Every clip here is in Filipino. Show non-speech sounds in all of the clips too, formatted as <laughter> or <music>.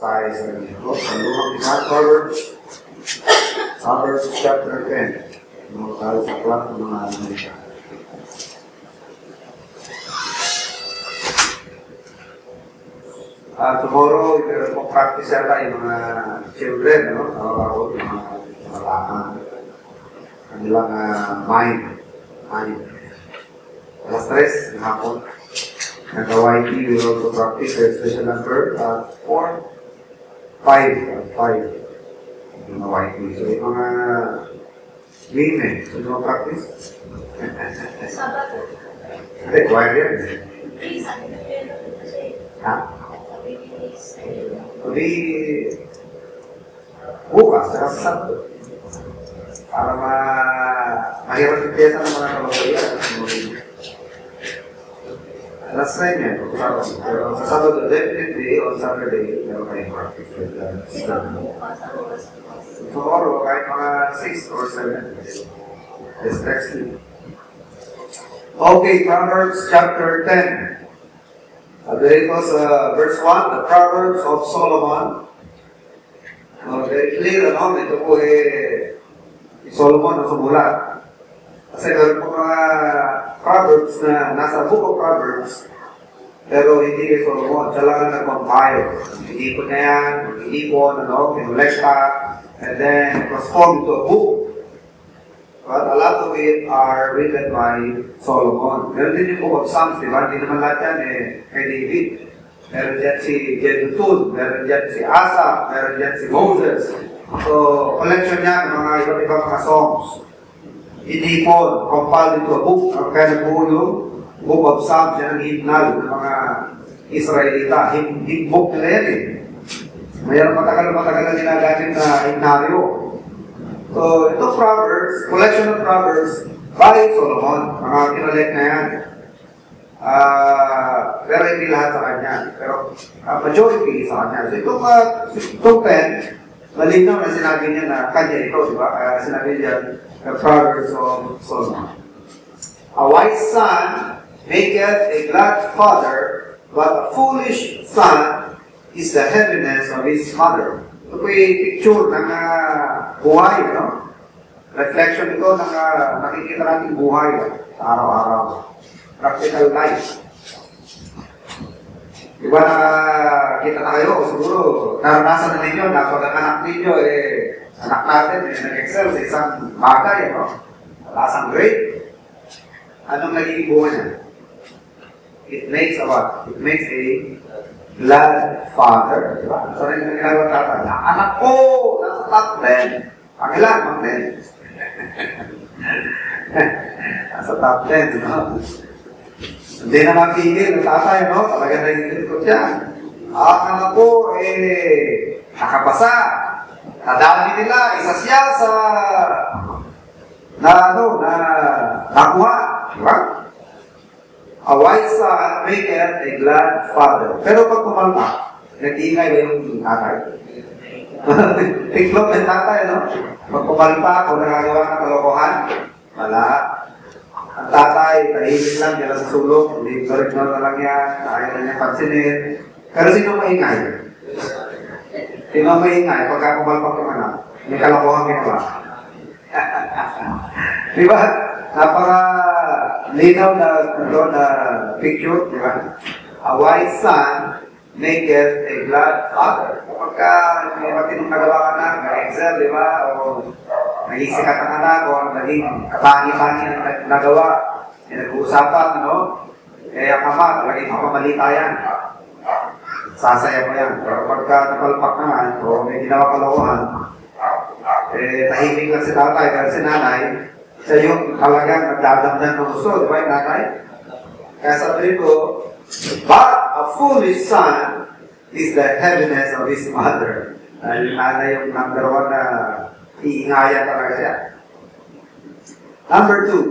tayo sa ganito. Sa lumang tingnan, Proverbs, Proverbs chapter 10. Mga tayo sa plot ng mga Amerika. Uh, tomorrow, ito po practice yata yung mga children, no? Araw-araw, yung mga malaman. Kanilang uh, mind. Mind. Alas tres, ng hapon. And the YT will also practice their special number at 4, 5, at 5. Yung mga YT. So, yung mga women, so yung mga practice. Sabado. Hindi, <laughs> choir yan. Please, ano na yun? Kasi, Ha? sabi ni Miss, Kundi, bukas, saka sa Sabado. Para ma mahirap yung pyesa ng mga kababayan. Bukas ang oras bukas? Tomorrow, kahit mga 6 or 7. Just text me. Okay, Proverbs chapter 10. Sabi rito sa verse 1, the Proverbs of Solomon. Uh, very clear, ano? Ito po eh, si Solomon ang sumulat. Kasi meron po mga Proverbs na nasa book of Proverbs, pero hindi. Siya lang ang nag-compile. Hindi ko na yan, hindi ko, ano, kinulekta, and then it was formed into a book. But a lot of it are written by Solomon. Meron din yung book of Psalms, di ba? Hindi naman lahat yan eh, kay David. Meron dyan si Jeduthun, meron dyan si Asa, meron dyan si Moses. So, collection niya ng mga iba't ibang mga songs. Hindi po compiled into a book. Ang kaya nagbuo yung book of Psalms, yan ang himnal ng mga Israelita. Him, him book nila yan eh. Mayroon matagal-matagal na ginagamit na himnaryo. So, ito Proverbs, collection of Proverbs by Solomon. Mga kinolect na yan. Ah, pero hindi lahat sa kanya. Pero ah, majority sa kanya. So, itong, uh, itong pen, malinaw na sinabi niya na kanya ito, di ba? Kaya sinabi niya, the Proverbs of Solomon. A wise son maketh a glad father, but a foolish son is the heaviness of his mother. Ito po picture ng uh, buhay, no? Reflection ito ng uh, nakikita natin buhay sa araw-araw. Practical life. Di ba nakakita tayo, siguro, naranasan na ninyo na pag ang anak ninyo, eh, anak natin, eh, nag-excel sa isang bagay, no? Talasang grade. Anong naging buhay niya? It makes a what? It makes a glad father. Di ba? So, rin ang ginagawa tatay. Na, anak ko, nasa top 10. Ang ilan, mag <laughs> 10. nasa top 10, no? Hindi na mapigil ng tatay, no? Talaga nagigil ko siya. Ah, anak ko, eh, nakapasa. Nadami nila, isa siya sa na ano, na nakuha. Di ba? A wise son maketh a glad father. Pero pag kumalma, nag-iingay ba yung tatay? <laughs> Tiklop ng tatay, no? Pag kumalpa, kung nagagawa ng kalokohan, wala. Tatay, tahimik lang, yan sa sulok, hindi rin na lang yan, ayaw na niya pansinin. Pero sino maingay? Sino maingay pagka kumalpak yung anak? May kalokohan ginawa. di ba? Napaka linaw na, ano, na picture, di ba? A wise son maketh a glad father. Kapag ka may matinong nagawa ka na, na-excel, di ba? O naging sikat ang anak, o naging katangi-tangi ang nag- nagawa, eh, nag-uusapan, ano? Eh, ang ama, talagang makamalita yan. Sasaya pa yan. Pero pagka napalpak naman, o may ginawa kalawahan, eh, tahimik lang si tatay, pero si nanay, siya yung talagang nagdadamdan ng gusto, di ba yung nanay? Kaya sabi rito, but a foolish son is the heaviness of his mother. Dahil nanay yung number one na iingayan talaga siya. Number two,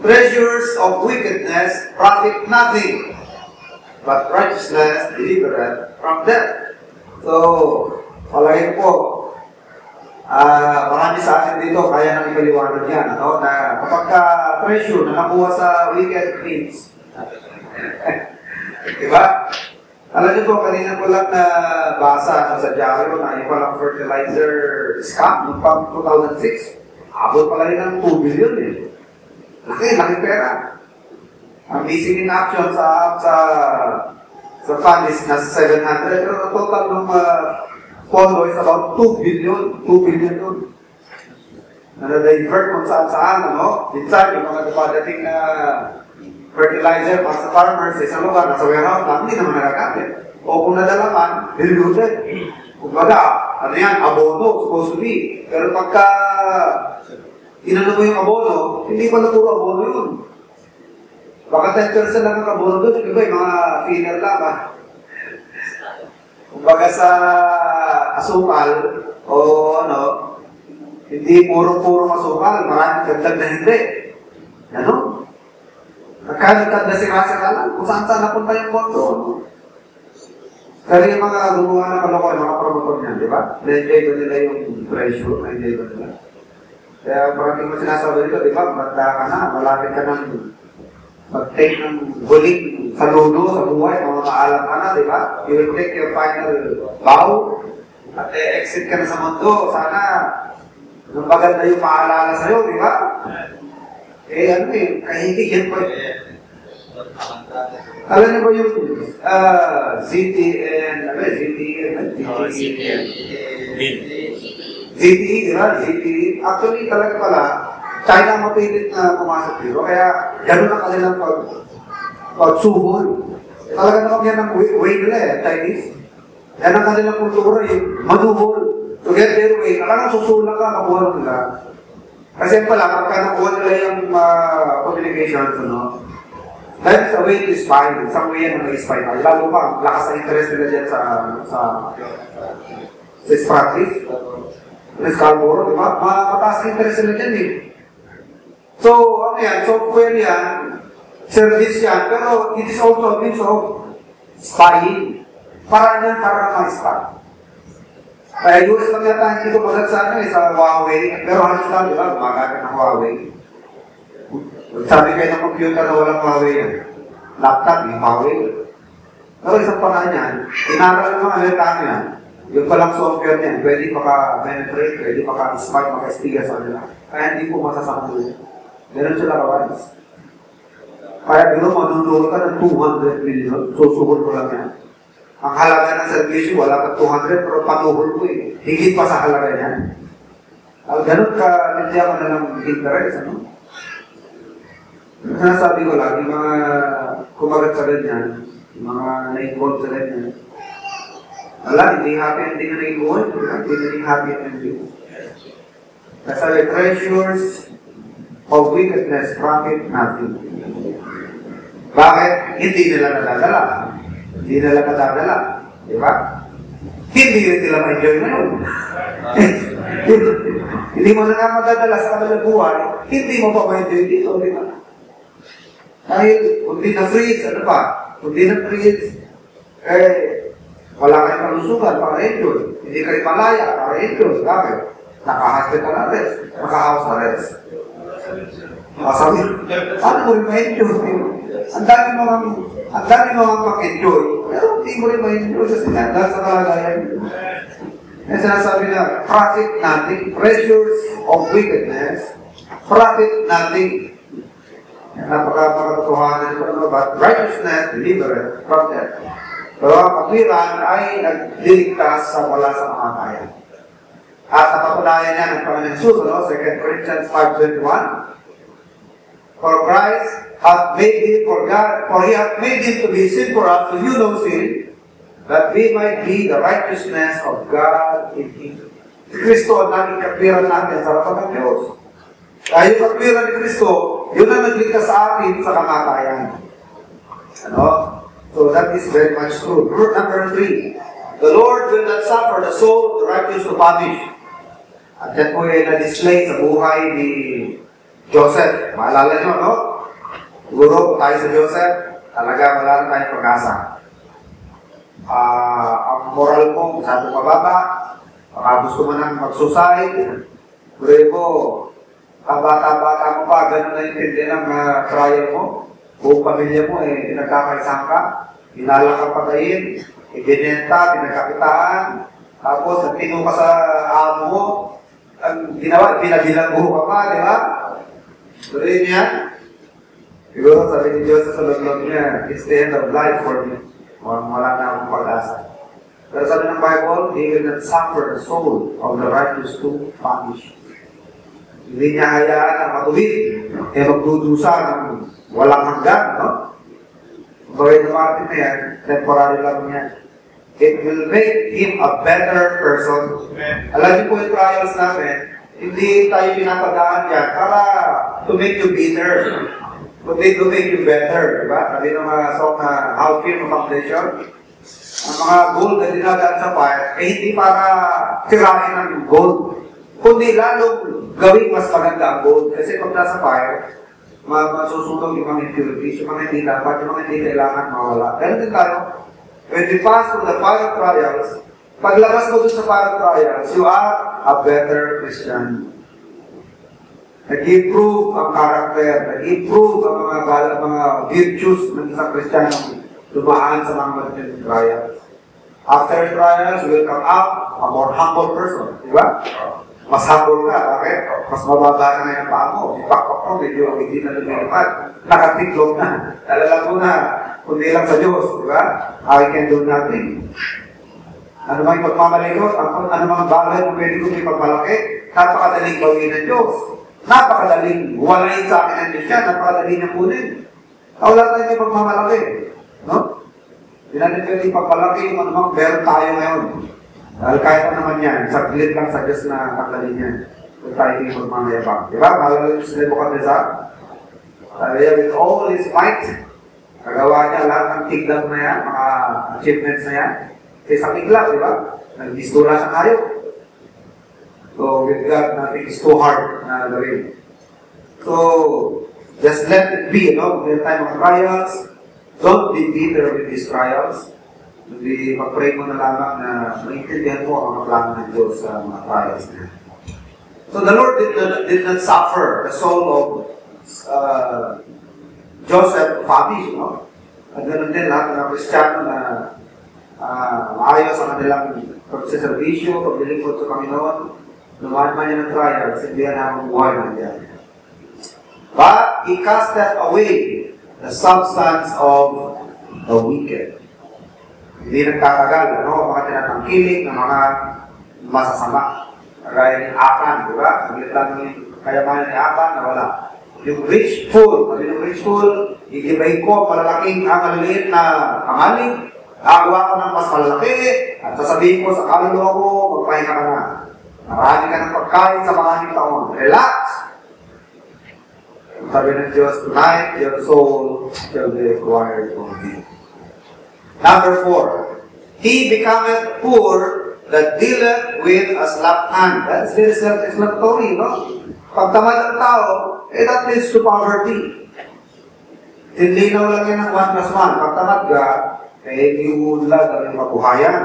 treasures of wickedness profit nothing, but righteousness delivereth from death. So, palagay po, Ah, marami sa atin dito kaya nang ipaliwanag yan, ano, na kapag ka treasure na nakuha sa wicked things, <laughs> di ba? Alam niyo po, kanina ko lang na basa ano, sa dyaryo na yung palang fertilizer scam noong pang 2006. Abot pala yun ng 2 billion eh. Laki, laki pera. Ang missing in action sa sa sa fund is nasa 700, pero ang total ng uh, pondo is about 2 billion. 2 billion yun. Na na-divert kung saan saan, ano? Minsan, yung mga napadating na fertilizer para sa farmers sa isang lugar, nasa warehouse lang, hindi naman nagagamit. O kung nadala man, diluted. Kumbaga, ano yan, abono, supposed to be. Pero pagka inano mo yung abono, hindi pala puro abono yun. Baka 10% lang ang abono doon, iba yung mga filler lang ah. Kumbaga sa asukal, o ano, hindi puro-puro masukal, maraming dagdag na hindi. Ano? Nagkadagdag na lang, kung saan saan napunta yung mundo. Pero yung mga gumawa ng kalokohan, mga promotor niyan, di ba? Na-enjoy ba nila yung pressure? Na-enjoy ba nila? Kaya parating mo sinasabi nito, di ba? Banda ka na, malapit ka ng mag-take ng huling saludo sa buhay, mga maalam ka na, di ba? You will take your final bow at eh, exit ka na sa mundo. Sana nung maganda yung maalala sa'yo, di ba? Eh, ano eh, kahigit yan pa. Alam niyo ba yung uh, ZTN, ano eh, ZTN, Oh, CPL. Din. ZTE, di ba? ZTE. Actually, talaga pala, China ang mapilit na pumasok dito. Kaya, gano'n ang kanilang pag, pagsuhol. Talaga naman yan ang way, way nila eh, Chinese. Yan ang kanilang kultura, yung manuhol. To get their way, talagang susulang ka, makuha nila. Kasi pala, pagka nakuha nila yung uh, communications, ano, that is a way to spy. Isang way na spy tayo. Lalo pa, ang lakas ng interest nila dyan sa, sa, sa Spratlys. Sa Scarborough, di ba? Ma- Mataas ang interest nila dyan eh. So, ano yan, software yan, service yan, pero it is also a means of spying. Para yan, para ma-spy. Kaya US lang yata hindi ko magat sa ano eh, sa Huawei. Pero halos lang, di ba? Gumagamit ng Huawei. Sabi kayo ng computer na walang Huawei yan. Laptop, yung Huawei. Pero isang paraan yan, inaral ng mga Amerikano yan. Yung palang software niyan, pwede maka-penetrate, pwede maka-spy, maka-espiga sa kanila. Kaya hindi po masasama yun. Meron sila kawaris. Kaya pero manunuro ka ng 200 million, susuhol ko lang yan. Ang halaga ng servisyo, wala ka 200, pero panuhol ko eh. Higit pa sa halaga niyan. Al ganun ka, hindi ako na lang interest, ano? Sinasabi ko lang, yung mga kumagat sa ganyan, yung mga na-involved sa ganyan, wala, hindi happy ending na nag-involved, hindi naging happy ending. Kasi treasures of wickedness profit nothing. Bakit? Hindi nila nadadala. Hindi nila nadadala. Di ba? Hindi rin nila ma-enjoy ngayon. <laughs> hindi mo na nga madadala sa kanilang buhay, hindi mo pa ma-enjoy dito, di ba? Dahil, kung di na-freeze, ano pa? Kung di na-freeze, eh, wala kayong kalusugan para enjoy. Hindi kayo malaya para enjoy. Bakit? Naka-hospital arrest, naka-house arrest. Masabi, paano mo rin ma-enjoy? Ang dami mo ang dami ang mag-enjoy, pero hindi mo rin ma-enjoy kasi dahil sa kalagayan. May sinasabi na, profit nothing, treasures of wickedness, profit nothing. Napaka-pakatotohanan ito, ano ba? Righteousness, deliverance from death. Pero ang katwiran ay nagdiligtas sa wala sa kamatayan. At napatunayan niya ng Panginoon Jesus, ano? 2 Corinthians 5.21 For Christ hath made him for God, for he hath made him to be sin for us, who knew no sin, that we might be the righteousness of God in him. Si Kristo ang naging katwiran natin sa harapan ng Diyos. Dahil yung katwiran ni Kristo, yun ang nagligtas sa atin sa kamatayan. Ano? So that is very much true. Number three, the Lord will not suffer the soul the righteous to punish. At yan po ay na-display sa buhay ni Joseph. Maalala nyo, no? Kung tayo sa Joseph, talaga wala na tayong pag-asa. Ah, ang moral mo, masyadong mababa, baka gusto mo nang mag-suicide, pero mo, kabata-bata mo pa, ganun na yung ng uh, trial mo, buong pamilya mo, eh, nagkakaisahan ka, Binalang ka patayin, ibinenta, pinagkakitaan, tapos nagtino ka sa amo mo, ang ginawa, pinabilanggo ka pa, di ba? Tuloy niya. Siguro Diyos sa loob niya, it's the end of life for me. Wala, wala na akong pag-asa. Pero sabi ng Bible, He will not suffer the soul of the righteous to punish. Hindi niya hayaan na matuwid, eh magdudusa ng walang hanggan, no? Gawin ng natin na yan, temporary lang yan. It will make him a better person. Alam niyo po yung trials namin, hindi tayo pinapadaan yan para to make you bitter. Kundi to make you better, di ba? Sabi ng mga song na How a Foundation, ang mga gold na dinadaan sa fire, eh hindi para sirain ang gold, kundi lalong gawing mas maganda ang gold. Kasi pag nasa fire, ma masusunog yung mga impurities, yung mga hindi dapat, yung mga hindi kailangan mawala. Ganun din tayo. When we pass through the fire trials, paglabas mo dun sa fire trials, you are a better Christian. Nag-improve ang character, nag-improve ang mga, gal- mga virtues ng isang Kristiyano dumaan sa mga matinding trials. After trials, will come out a more humble person. Di ba? Mas humble ka. Bakit? Mas mababa na yung paa mo. Ipakpak mo, medyo hindi na lumilipad. Nakatiklog na. Talaga mo na, kundi lang sa Diyos. Di ba? I can do nothing. Ano mang ipagmamalikot, ano mga bagay na pwede kong ipagmalaki, napakadaling gawin ng Diyos. Napakadaling walain sa akin ng Diyos yan, napakadaling kunin. Ah, Wala tayong ipagmamalaki. No? Hindi natin pwede ipagmalaki yung ano mang meron tayo ngayon. Dahil kahit ano naman yan, saglit lang sa Diyos na tanggalin yan. Kung tayo yung magmamayabang. Di ba? Malala yung kanisa. Sabi niya, with all his might, nagawa niya lahat ng kingdom na yan, mga achievements na yan. Sa isang iglap, di ba? Nagdistura sa kayo. So, with God, nothing is too hard na gawin. So, just let it be, no? May time of trials. Don't be bitter with these trials. Hindi mag-pray mo na lamang na maintindihan mo ang mga plano ng Diyos sa mga trials na. So the Lord did not, did not suffer the soul of uh, Joseph Fabi, no? At ganoon din lahat ng Kristiyano na uh, maayos ang kanilang pagsiservisyo, paglilingkod sa Panginoon, hindi yan ang buhay man yan. But he casteth away the substance of the wicked. Hindi nagtatagal, ano, mga tinatangkilik ng mga masasama. Kagaya ni Akan, di ba? Saglit lang yung kayamanan ni Akan na wala. Yung rich fool, sabi ng rich fool, igibay ko malalaking ang maliliit na kamalig, agawa ko ng mas malaki, at sasabihin ko sa kaluluwa ko, magpahinga ka na. Marami ka ng pagkain sa maraming taon. Relax! Sabi ng Diyos, tonight your soul shall be required from thee. Number four, he becometh poor that dealeth with a slack hand. That's very self-explanatory, no? Pag tamad ang tao, eh that leads to poverty. Tinlinaw lang yan ng 1 plus 1. Pag tamad ka, eh hindi umuunlad ang iyong kabuhayan.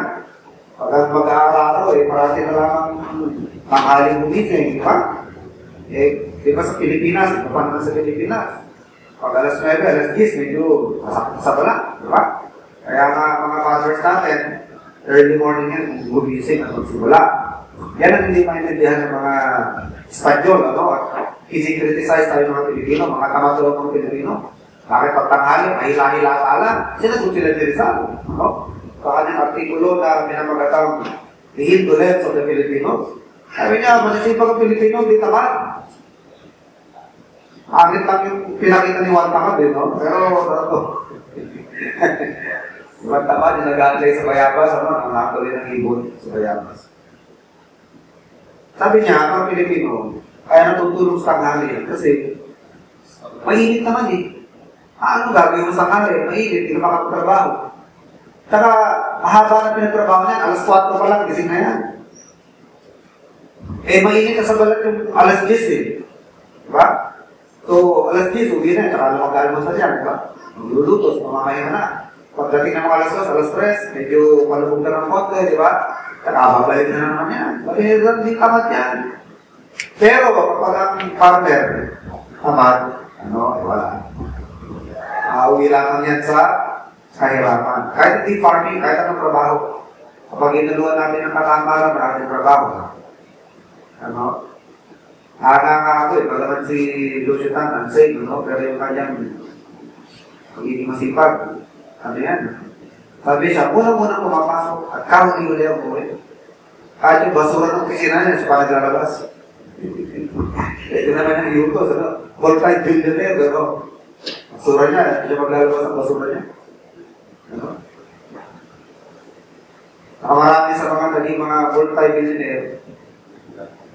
Pag ang mag-aararo, eh parati na lang ang manghaling gumising, di ba? Eh, di ba sa Pilipinas, ito pa sa Pilipinas. Pag alas 9, alas 10, medyo masakit sa bala, di ba? Kaya nga mga fathers natin, early morning yan, gumising at magsimula. Yan ang hindi maintindihan ng mga Espanyol, ano? At kinikriticize tayo ng mga Pilipino, mga kamatulog ng Pilipino. Bakit pagtanghali, mahila-hila tala? Sinagot sila ni Rizal, no? Kanyang artikulo na pinamagatang The Indolence of the Filipinos. Sabi niya, masisipag ang Pilipino, di tamad. Angit lang yung pinakita ni Juan Tamad, eh, no? Pero, ano, <laughs> Juan Tamad, yung nag-aalay sa Bayabas, ano, ang natuloy ng ibon sa Bayabas. Sabi niya, ang Pilipino, kaya natutulog sa tanghali kasi mainit naman eh. Ah, ano gagawin mo sa tanghali? Mainit, hindi ka makapagtrabaho. Saka, mahaba na pinagtrabaho niya, alas 4 pa lang, gising na yan. Eh, mainit na sa balat yung alas 10 eh. Diba? So, alas 10, uwi na, tsaka lang mag-almas na dyan, diba? Maglulutos, mamamahinga na. Pagdating ng alas 2, alas 3, medyo malubog na ng konti, di ba? Saka babalik na naman yan. Eh, hindi tamad yan. Pero, kapag ang partner, tamad, ano, wala. Uh, uwi lamang yan sa kahirapan. Kahit hindi farming, kahit anong trabaho. Kapag inuluan natin ng katamaran, maraming trabaho. Ano? Nga ako eh, pag naman si Lucio Tan, unsafe, no? pero yung kanyang pagiging masipag, ano yan? Sabi siya, muna-muna pumapasok at karong iuli ang buhay. Kahit yung basura ng opisina niya, siya pa naglalabas. Ito naman yung yuto, ano? Multi-billionaire, pero basura niya, siya maglalabas ang basura niya. Ano? Ang marami sa mga naging mga multi-billionaire,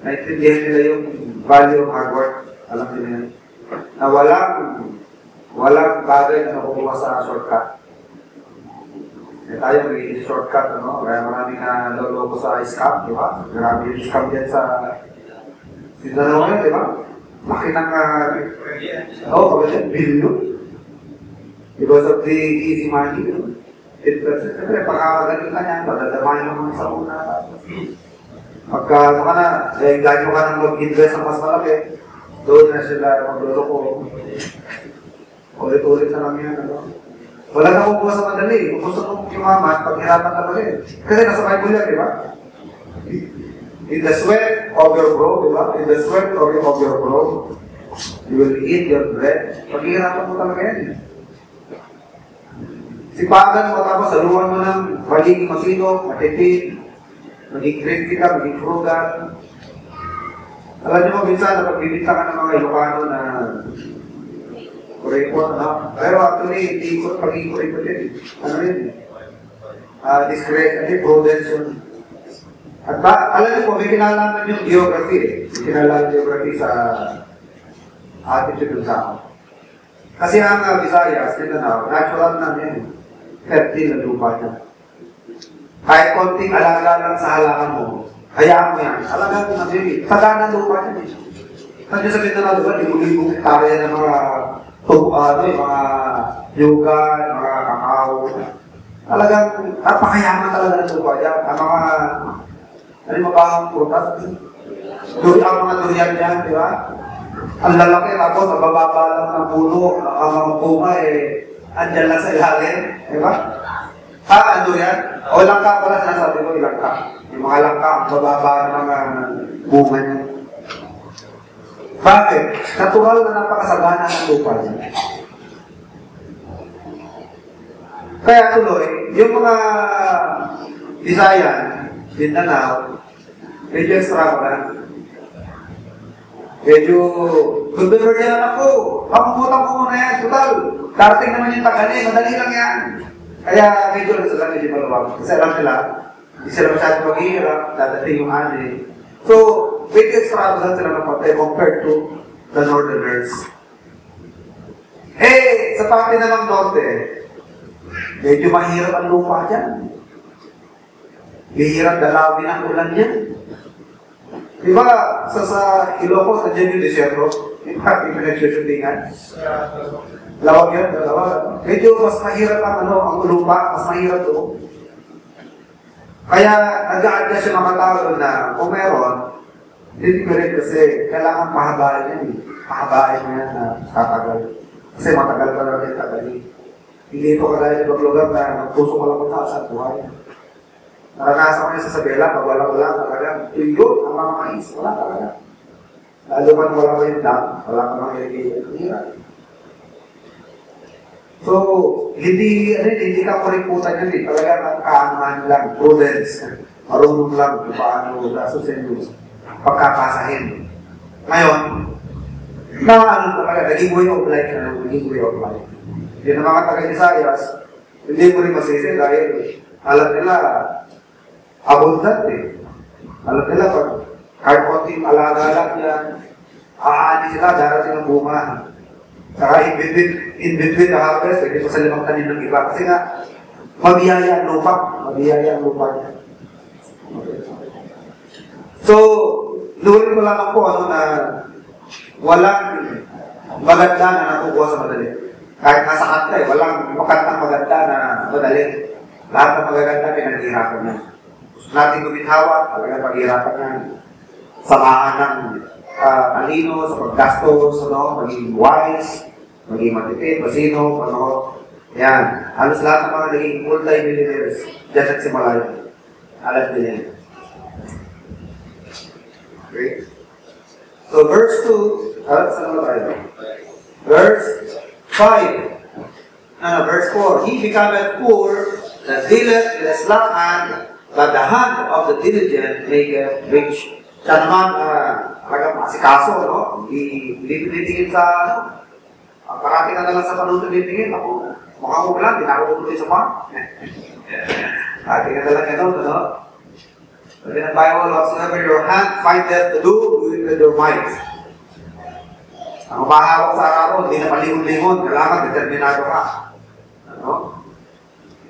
naintindihan nila yung value of hard work. Alam nila yan. Na walang, walang bagay na nakukuha sa shortcut. Eh tayo nagiging shortcut, ano? Kaya maraming na loloko sa scam, di ba? Marami yung scam dyan sa Sinalaw ngayon, di ba? Laki ng, uh, oo, oh, billion. Because of the easy money, you know? Siyempre, pagkakagaling ka niyan, madadamayan mo sa una. Pagka, ano ka na, eh, ganyo ka nang mag-invest ng mas malaki, doon na sila magluloko. Ulit-ulit na lang yan, ano? Wala na kukuha sa madali. Kung gusto mong yumaman, paghirapan ka rin. Kasi nasa Bible yan, di ba? In the sweat of your brow, di ba? In the sweat of your, brow, you will eat your bread. Paghihirapan mo talaga yan. Eh. Sipagan mo tapos saluhan mo ng magiging masino, matipid, maging thrifty ka, maging frugal. Alam niyo mo, minsan napagbibita ka ng mga Ilocano na kuripot, no? Pero actually, hindi ko pagiging kuripot yun. Ano yun? Ah, discreet, ano prudence yun. At ba, alam niyo po, may kinalaman yung geography eh. May kinalaman geography sa attitude ng tao. Kasi ang uh, Visayas, Mindanao, natural na yan. Fertile na lupa niya. Kahit konting alaga lang sa halaman mo, hayaan mo yan. Alaga mo na baby. Taga ng lupa niya. eh. Nandiyan sa Mindanao, di ba? Libo-libo hektarya ng mga tubo, ano, yung mga yoga, mga kakao. Talagang, napakayaman talaga ng lupa niya. Ang mga, ano yung mga prutas? Duri, ang mga durian niyan, di ba? Ang lalaki, tapos ang bababa lang ng puno, ang mga bunga eh, andyan lang sa ilalim, di ba? Ha, ano yan? O langka pala sinasabi ko, ilangka. Yung mga langka, ang bababa ng mga bunga niya. Bakit? Natural na napakasagana ng lupa niya. Kaya tuloy, yung mga Visayan, Mindanao, medyo extravagant. Medyo, good behavior yan ako. Pangungutang ko muna yan. Total, darating naman yung tagani. Madali lang yan. Kaya medyo na sila medyo maluwag. Kasi alam nila, hindi sila masyadong maghihirap, dadating yung ani. So, medyo extravagant sila ng patay compared to the northerners. Eh, sa parte namang norte, medyo mahirap ang lupa dyan. Mahirap dalawin ang ulan yan. Di ba, sa, sa Ilocos, nandiyan yung desierto, yung ating pinagsushootingan. Lawag yun, dalawa. Medyo mas mahirap ang ano, ang lupa, mas mahirap doon. Kaya nag-a-adjust yung mga tao doon na kung meron, hindi ko rin kasi kailangan pahabain yan eh. Pahabain mo yan na tatagal. Kasi matagal pa na rin tagalin. Hindi ito kagaya ng lugar na magpuso ko lang kung taas at buhay. Naranasan ko yun sa Sabela, pag wala-wala talaga, yun, ang mga wala talaga. Lalo man wala pa yung dam, wala ka mga irrigation. So, hindi, ano hindi ka kuriputan yun, eh. talaga ang kaanahan lang, prudence, marunong lang kung paano gasusin yung pagkakasahin. Ngayon, na ano talaga, naging way of life na, naging way of life. Yun ang mga taga-Isayas, hindi mo rin masisi dahil alam nila, abundant eh. Alam nila pag kahit konting alaga lang yan, aani sila, darating ang bunga. Saka in between, in between the harvest, pwede pa sa limang tanim ng iba. Kasi nga, mabiyaya ang lupa. Mabiyaya ang lupa niya. So, lurin ko lang po ano na walang maganda na nakukuha sa madali. Kahit nasa kanta eh, walang makantang maganda na madali. Lahat ng magaganda pinaghihirapan niya. Natin gumithawa, talaga paghihirapan niya. Samahan ng uh, alino sa paggastos, ano, maging wise, maging matipid, masino, ano, yan. Halos lahat ng mga naging multi-millionaires, dyan nagsimula yun. Alam nila yan. Okay? So verse 2, ah, saan ba tayo? Verse 5. Uh, verse 4, He becometh poor that dealeth with a slack hand, but the hand of the diligent maketh rich. Siya naman, uh, talagang masikaso, no? Hindi tinitingin sa, ano, uh, parati ka na lang sa panunod tinitingin. Ako, ako tuloy sa farm. Parati ka lang ganun, no? Sabi ng Bible, whatsoever your hand findeth to do, do it with your might. Ang umahawak sa araw, hindi na palingon-lingon, kailangan determinado ka.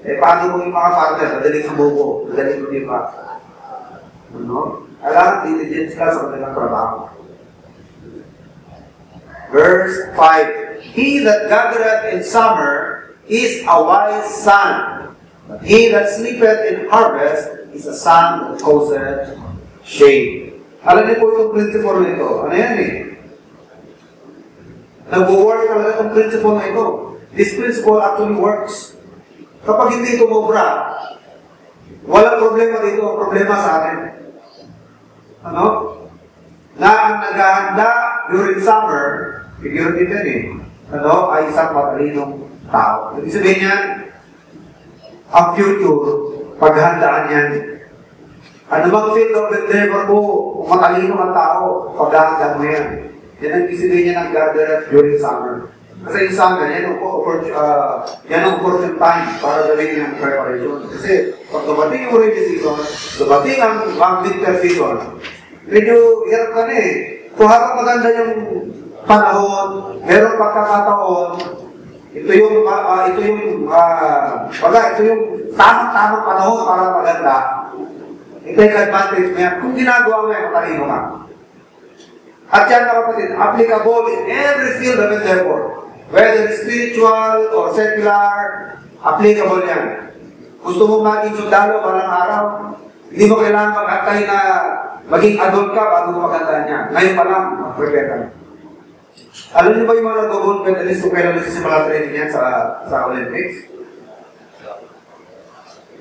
Eh, paano yung mga partner? Madaling madaling. Ano? Diligence ka sa kanilang trabaho. Verse 5, He that gathereth in summer is a wise son, but he that sleepeth in harvest is a son that causeth shame. Alam niyo po yung principle na ito. Ano yan eh? Nag-work talaga itong principle na ito. This principle actually works. Kapag hindi tumubra, walang problema dito. Ang problema sa atin. Ano? Na ang naghahanda during summer, figure din yan eh, ano, ay isang matalinong tao. Ibig sabihin niyan, ang future, paghandaan yan. Ano bang field of endeavor mo, kung matalino ang tao, paghahandaan mo yan. Yan ang sabihin niya ng gather during summer. Kasi yung summer, yan ang, uh, yan ang opportune time para gawin yung preparation. Kasi pag dumating yung rainy season, dumating ang, winter season, medyo hirap ka na eh. Kung habang maganda yung panahon, meron pagkakataon, ito yung, uh, ito yung, uh, wala, ito yung tamang-tamang panahon para maganda. I-take advantage mo yan. Kung ginagawa mo yan, matalino ka. At yan, kapatid, applicable in every field of endeavor. Whether spiritual or secular, applicable yan. Gusto mo maging sundalo parang araw, hindi mo kailangan mag-antay na maging adult ka bago mo maganda niya. Ngayon pa lang, mag-prepare ka. Alam niyo ba yung mga nag-gold medalist kung kailan nagsisimula training yan sa, sa Olympics?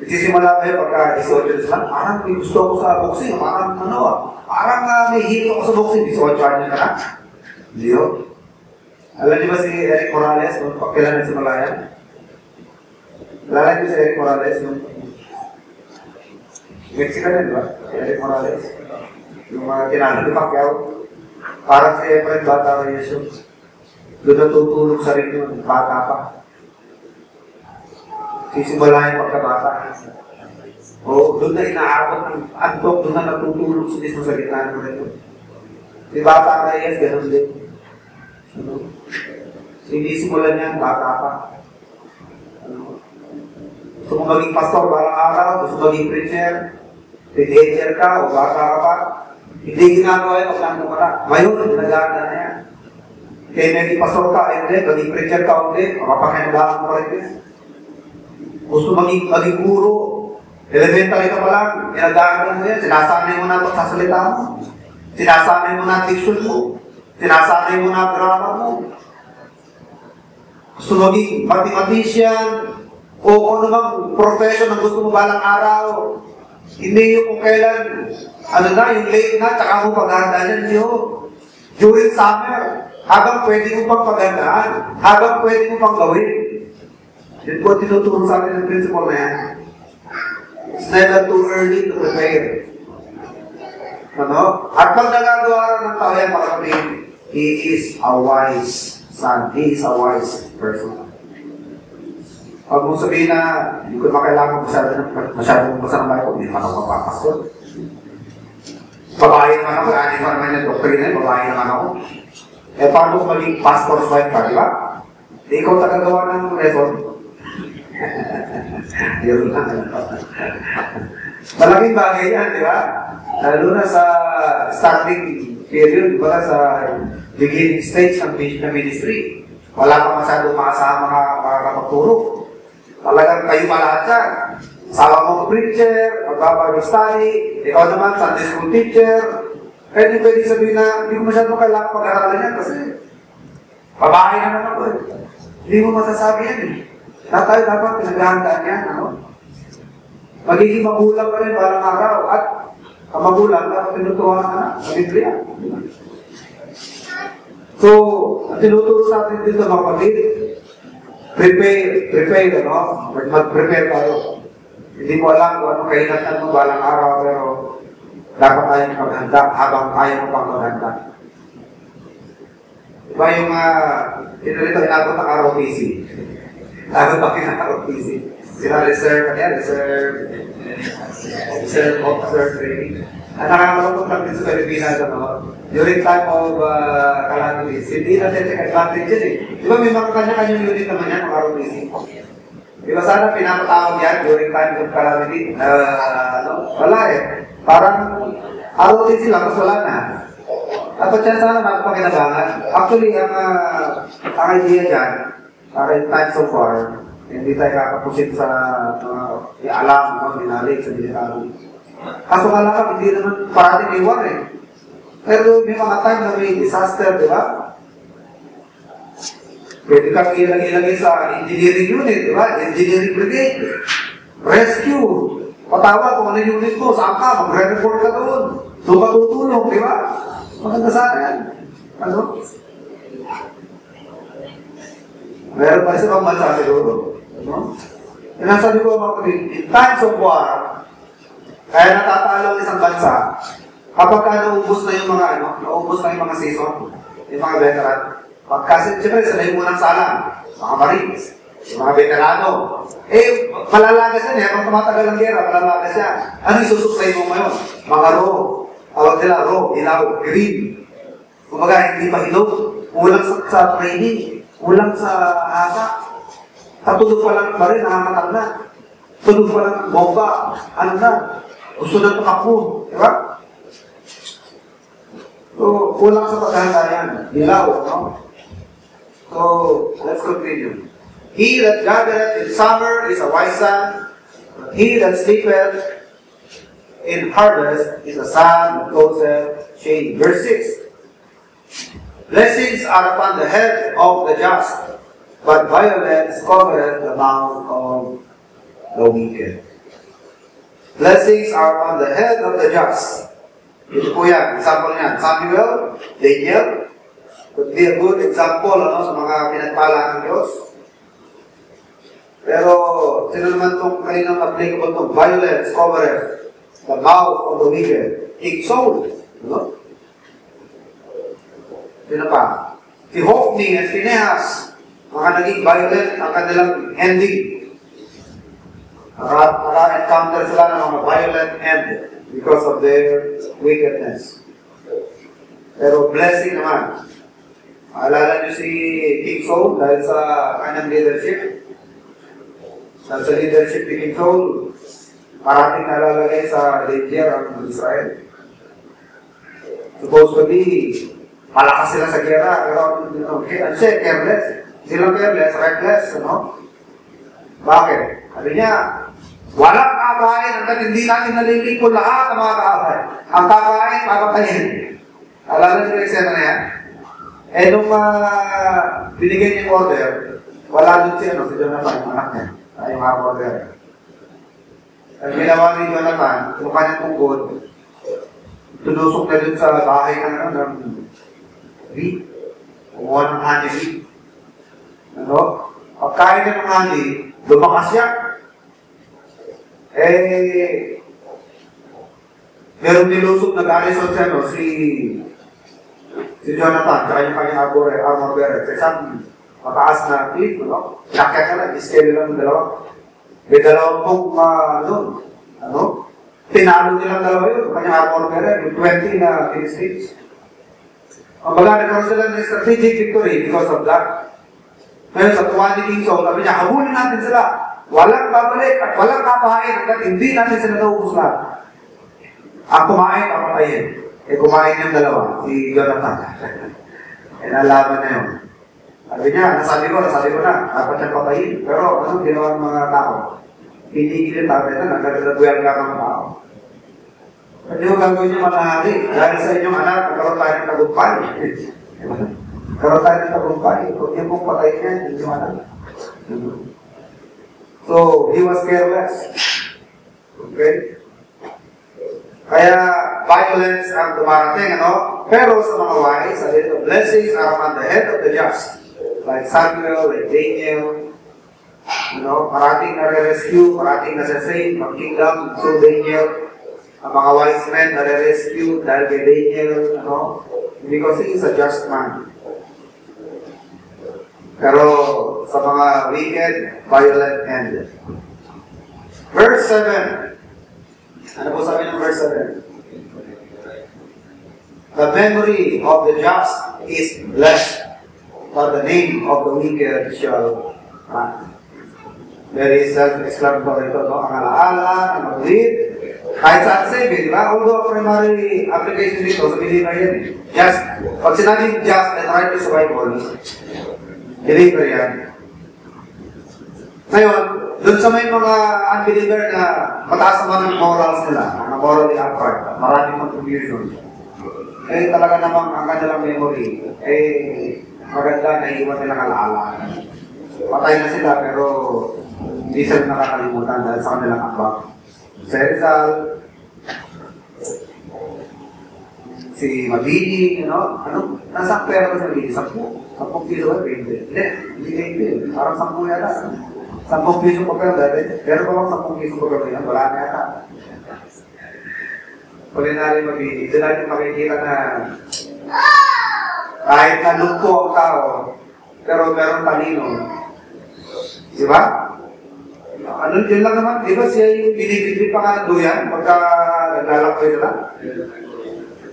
Nagsisimula kayo pagka 18 lang, parang may gusto ako sa boxing, parang ano ah, parang uh, may hilo ako sa boxing, 18 años ka na. Hindi yun. Niyo ba si Eric Morales kailan nagsimula yan? Alala niyo si Eric Morales yung Mexican ba? Si Eric Morales. Yung mga tinanong ni Pacquiao. Parang si Efren Bata Reyes yun. Doon natutulog sa ring yun, bata pa. Sisimula yung pagkabata. O, doon na inaabot ng antok, doon na natutulog sa mismo sa gitna ng rin. Si Bata Reyes, ganun din. Ano? Hindi simulan yan, bata pa. Gusto mo maging pastor parang araw, gusto maging preacher, teenager ka o bata ka pa, hindi ginagawa yun, plano ka na. Ngayon, ginagana na yan. Kaya naging pastor ka, hindi, maging preacher ka, hindi, makapakinagahan mo rin din. Gusto maging, maging guro, elementary ka pa lang, mo yan, sinasanay mo na ito sa salita mo. Sinasanay mo na mo. Sinasanay mo na grammar mo. Gusto maging mathematician, o kung ano bang profession na gusto mo balang araw, hindi yung kung kailan, ano na, yung late na, tsaka mo paghahanda niyan, hindi. During summer, habang pwede mo pang paghandaan, habang pwede mo pang gawin. Yun po tinuturo sa atin ng principle na yan. It's never too early to prepare. Ano? At pag nagagawa ng tao yan, mga kapatid, he is a wise son. He is a wise person. Huwag mong sabihin na hindi ko naman kailangan masyado masyado ng basa ng Bible, hindi naman ako mapapastor. Babae naman ako, ani pa naman yung doktrina, babae naman ako. Eh, paano kung maging pastor's wife ka, di ba? Di ikaw tagagawa ng record. <laughs> Yun lang. Malaking bagay yan, di ba? Lalo na sa starting period, di ba? Sa beginning stage ng ministry. Wala pa masyadong maasahan mga makakapagturo. Talagang kayo pa lahat yan. Asawa mo preacher, magbabago study, ikaw naman Sunday school teacher. Pwede pwede sabihin na hindi ko masyadong kailangan pag-aralan yan kasi babae na naman ako eh. Hindi mo masasabi yan eh. Tatay, dapat pinaghahandaan yan, ano? Magiging magulang ka rin parang araw. At ang magulang, dapat tinuturuan ka na sa Biblia. So, tinuturo sa atin dito mga kapatid, prepare, prepare, ano? Mag- Mag-prepare tayo. Hindi ko alam kung anong kahinatan mo balang araw, pero dapat tayong maghanda habang kaya mo pang maghanda. Diba yung, uh, na rito, inabot ang ROTC. Inabot ang ROTC. Sila reserve, ano yan, reserve, reserve officer training. Nakakalungkot lang din sa Pilipinas, ano, during time of uh, calamities, hindi natin take advantage yun eh. Di ba may mga kanya-kanyang unit naman yan, mga ROTC? Di ba sana pinapatawag yan during time of calamity? Uh, ano, wala eh. Parang ROTC lang, tapos wala na. Dapat yan sana magpakinabangan. Actually, ang, uh, ang idea dyan, para in time so far, hindi tayo kakapusin sa uh, alam mo, dinalig sa military. Kaso nga lang, hindi naman parating iwan eh. Pero may mga time na may disaster, di ba? Pwede kang ilang-ilagay sa engineering unit, di ba? Engineering brigade. Rescue. Patawag kung ano yung unit mo, saan ka, magre-report ka doon. Doon ka tutulong, di ba? Maganda sana yan. Ano? Meron pa isa pang bansa siguro. No? Yan ang sabi ko mga kapatid, in times of war, kaya natatalo ang isang bansa, kapag ka naubos na yung mga ano, naubos na yung mga season, yung mga veteran, pagkasi, siyempre sila yung unang salang, mga marines, yung mga veterano. Eh, malalagas yan eh, habang tumatagal ang gera, malalagas yan. Ano yung susuklay mo ngayon? Mga raw, tawag nila raw, ilaw, green. Kumbaga, hindi pa hinog, kulang sa, sa training, kulang sa hasa. Katulog pa lang nakakatal na. Tulog pa lang, bomba, ano na, gusto na tumakbo, di ba? So, kulang sa paghahanda yan. Ilaw, oh, no? So, let's continue. He that gathereth in summer is a wise son, he that sleepeth in harvest is a son that causeth shame. Verse 6. Blessings are upon the head of the just, but violence covereth the mouth of the wicked. Blessings are on the head of the just. Ito po yan, example niyan. Samuel, Daniel, could be a good example ano, sa mga pinagpala ng Diyos. Pero, sino naman itong kaninang applicable itong violence covereth the mouth of the wicked? King Saul. No? Sino pa? Si Hophni at Phinehas, mga naging violent ang kanilang ending. Naka- Naka-encounter sila ng mga violent end because of their wickedness. Pero blessing naman. Maalala niyo si King Saul dahil sa kanyang leadership. Dahil sa leadership ni King Saul, parating nalalagay sa danger ang Israel. Supposedly, malakas sila sa gera, pero you know, siya, careless. Sila careless, reckless, ano? Bakit? Sabi niya, walang kakain hanggang hindi natin nalilipol lahat ang mga kakain. Ang kakain, papatayin. Alala niyo yung eksena na yan? Eh, nung uh, binigay niya yung order, wala dun si, ano, si Jonathan, yung anak niya. Ay, yung order. Ang ginawa ni Jonathan, yung kanyang tungkod, tunusok na dun sa bahay ng, ano, ng. Ano? Pagkain ng honey, lumakas siya. Eh, meron nilusok na garrison siya, no, si si Jonathan, kaya yung kanyang armor, armor bearer, sa isang mataas na cliff, no? Nakya ka na, scale lang ng dalawa. May dalawang pong, uh, doon, ano? Tinalo nilang dalawa yun, kanyang armor bearer, yung 20 na Philistines. Ang baga, nagkaroon sila ng strategic victory because of that. Ngayon, sa tuwa ni King Saul, sabi niya, habulin natin sila. Walang babalik at walang kapahain hanggang hindi natin sila naubos lahat. Ang kumain, papatayin. Eh, kumain yung dalawa, si Jonathan. eh, nalaman na yun. Sabi niya, nasabi ko, nasabi ko na, dapat siyang patayin. Pero ano ginawa ng mga tao? Pinigil yung tatay na, nagkakabuyan ka ng tao. Hindi mo gagawin niyo manahari. Dahil sa inyong anak, nagkaroon tayo ng tagumpay. Nagkaroon tayo ng tagumpay. Kung yung pong patayin niya, hindi anak. So, he was careless. Okay? Kaya, violence ang dumarating, ano? Pero sa mga wise, a little blessings are upon the head of the just. Like Samuel, like Daniel, you know, parating nare-rescue, parating nasa-save, ang kingdom, so Daniel, ang mga wise men nare-rescue dahil kay Daniel, ano? Because he is a just man. Pero sa mga wicked, violent end. Verse 7. Ano po sabi ng verse 7? The memory of the just is blessed, but the name of the wicked shall rot. Very self-explanatory ito, no? Ang alaala, ang mag-read, kahit sa di ba? Although primary application dito sa believer yan eh. Just, pag sinabing just and sa Bible, believer yan. Ngayon, dun sa may mga unbeliever na mataas naman ang morals nila, mga morally upward, maraming contribution, eh talaga namang ang kanilang memory, eh maganda na iwan nilang alaala. Patay na sila pero hindi sila nakakalimutan dahil sa kanilang ambag. Si Rizal, si Mabini, know, ano, nasa pera ko sa Mabini? Sampu? Sampung piso ba? 20? Hindi, hindi 20. Parang sampu yata. Sampung piso pa pero dati. Pero pa bang sampung piso pa pero yan? Wala na yata. Kulinary Mabini, doon natin makikita na kahit nalungko ang tao, pero meron talino. Di ba? Ano yun lang naman, di ba siya yung binibigli pa nga ng duyan pagka naglalakbay sila?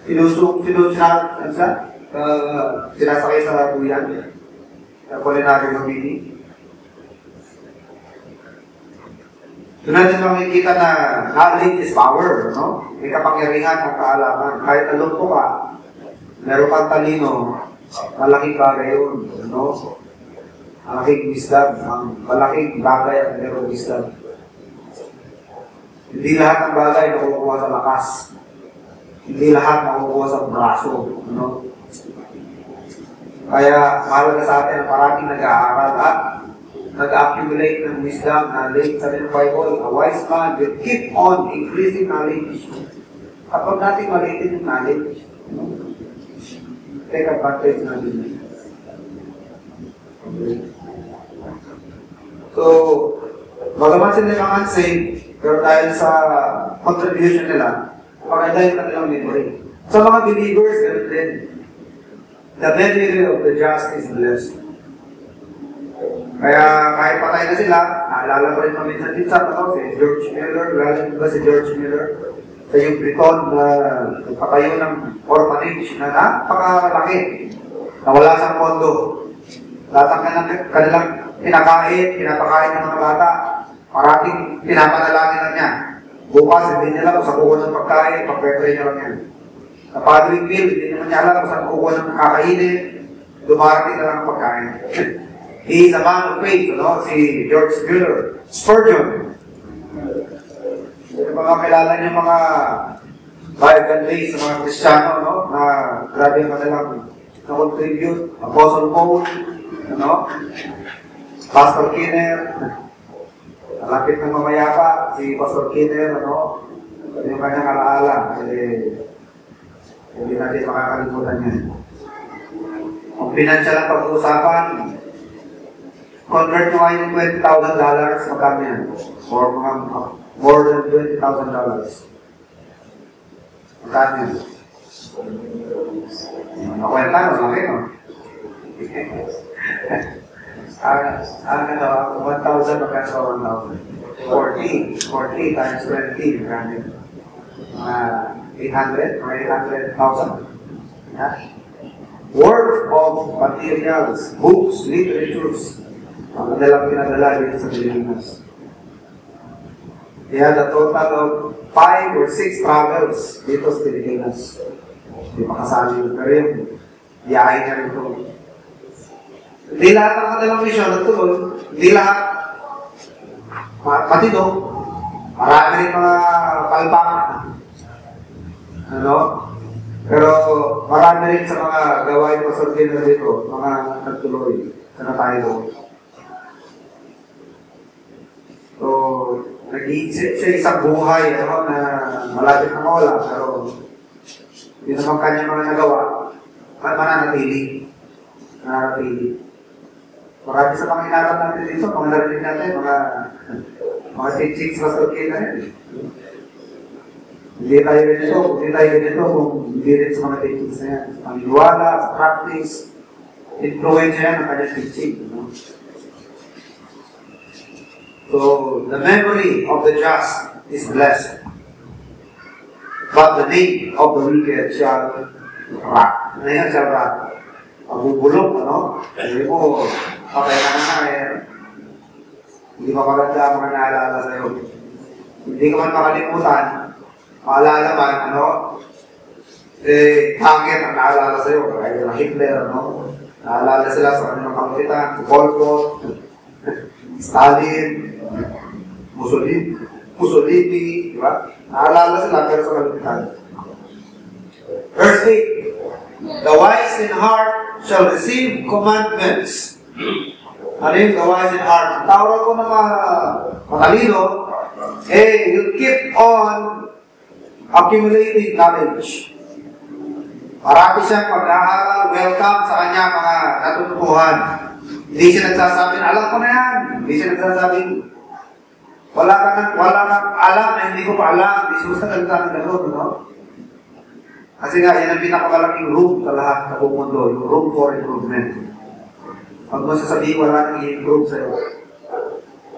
Sinusuk, sinusak, ano siya? Uh, sinasakay sa duyan. Sa culinary mabini. Doon natin makikita na knowledge is power, no? May kapangyarihan ng kaalaman. Kahit nalungko ka, meron kang talino, malaking bagay yun, no? malaking wisdom, ang malaking bagay ang merong wisdom. Hindi lahat ng bagay nakukuha sa lakas. Hindi lahat nakukuha sa braso. No? Kaya mahalaga sa atin parating nag-aaral at nag-accumulate ng wisdom, knowledge. Sabi ng Bible, a wise man will keep on increasing knowledge. Kapag natin malitin yung knowledge, no? take advantage ng yun. So, bagaman sila yung unsaved, pero dahil sa contribution nila, maganda yung kanilang memory. Sa mga believers, ganun din. The memory of the just is blessed. Kaya kahit patay na sila, naalala ko rin din sa tao, si George Miller, galing ba si George Miller? Sa yung Briton na nagpatayo ng orphanage na napakalaki, na wala sa pondo. Lahat ang kanilang, pinakain, pinapakain ng mga bata, parating pinapanalangin lang niya. Bukas, hindi niya alam kung saan kukuha ng pagkain, pag-prepare niya lang yan. Sa Padre Bill, hindi naman niya alam kung saan kukuha ng kakainin, dumarating na lang ang pagkain. <laughs> He is a man of faith, no? si George Mueller, Spurgeon. Yung mga kilala niyo mga Bible days sa mga Kristiyano, no? na grabe ang kanilang na-contribute. Apostle Paul, ano? Pastor Kinner, malapit ng mamayapa, si Pastor Kinner, ano? Ano yung kanyang alaala, eh, hindi natin makakalimutan yan. Kung financial ang pag-uusapan, convert nyo kayo ng $20,000 dollars, magkano yan? Or mga more than $20,000 dollars. Magkano yan? Nakwenta, malaki, no? Ang, ang ano, 1,000 magkano sa 1,000? 40. 40 times 20, magkano yun? Mga 800 or 800,000. Yeah? Worth of materials, books, literatures. Ang kanilang pinadala dito sa Pilipinas. They had a total of five or six travels dito sa Pilipinas. Hindi pa kasali yun. Pero yun, biyahe na rin ito. Hindi lahat ng kanilang misyon natuloy. Hindi lahat ma- matino. Marami rin mga palpak. Ano? Pero marami rin sa mga gawain ng pasortin na dito, mga nagtuloy sa natayo. Iniisip siya isang buhay ano, na malapit na mawala, pero yun naman kanya mga nagawa, man mananatili. Mananatili. Marami sa mga inaral natin dito, mga narinig natin, mga mga teachings sa okay na yan. Hindi tayo ganito, hindi tayo ganito kung hindi rin sa mga teachings na yan. Sa paniniwala, sa practice, influence yan ng kanyang teaching. No? So, the memory of the just is blessed. But the name of the wicked shall rot. Ano yan shall rot? Mabubulok, ano? Sabi mo, patay ka na nga eh. Hindi pa maganda ang mga naalala sa'yo. Hindi ka man makalimutan. Maalala man, ano? Eh, pangit ang naalala sa'yo. Kaya na Hitler, no? Naalala sila sa kanilang kamulitan, Pot, <laughs> Stalin, Mussolini, Mussolini, di ba? Naalala sila pero sa kalupitan. Verse 8, The wise in heart shall receive commandments. Ano the wise in? Ang tawag ko ng mga matalino, eh, you keep on accumulating knowledge. Marami siyang pag-aaral, welcome sa kanya mga natutuhan. Hindi siya nagsasabi, alam ko na yan. Hindi siya nagsasabi, wala ka nang, wala kang alam na hindi ko pa alam. Hindi siya gusto nagsasabi ng gano'n, no? Kasi nga, yan ang pinakamalaking room sa lahat sa buong mundo, yung room for improvement. Pag mo sasabihin, wala nang i-improve sa'yo.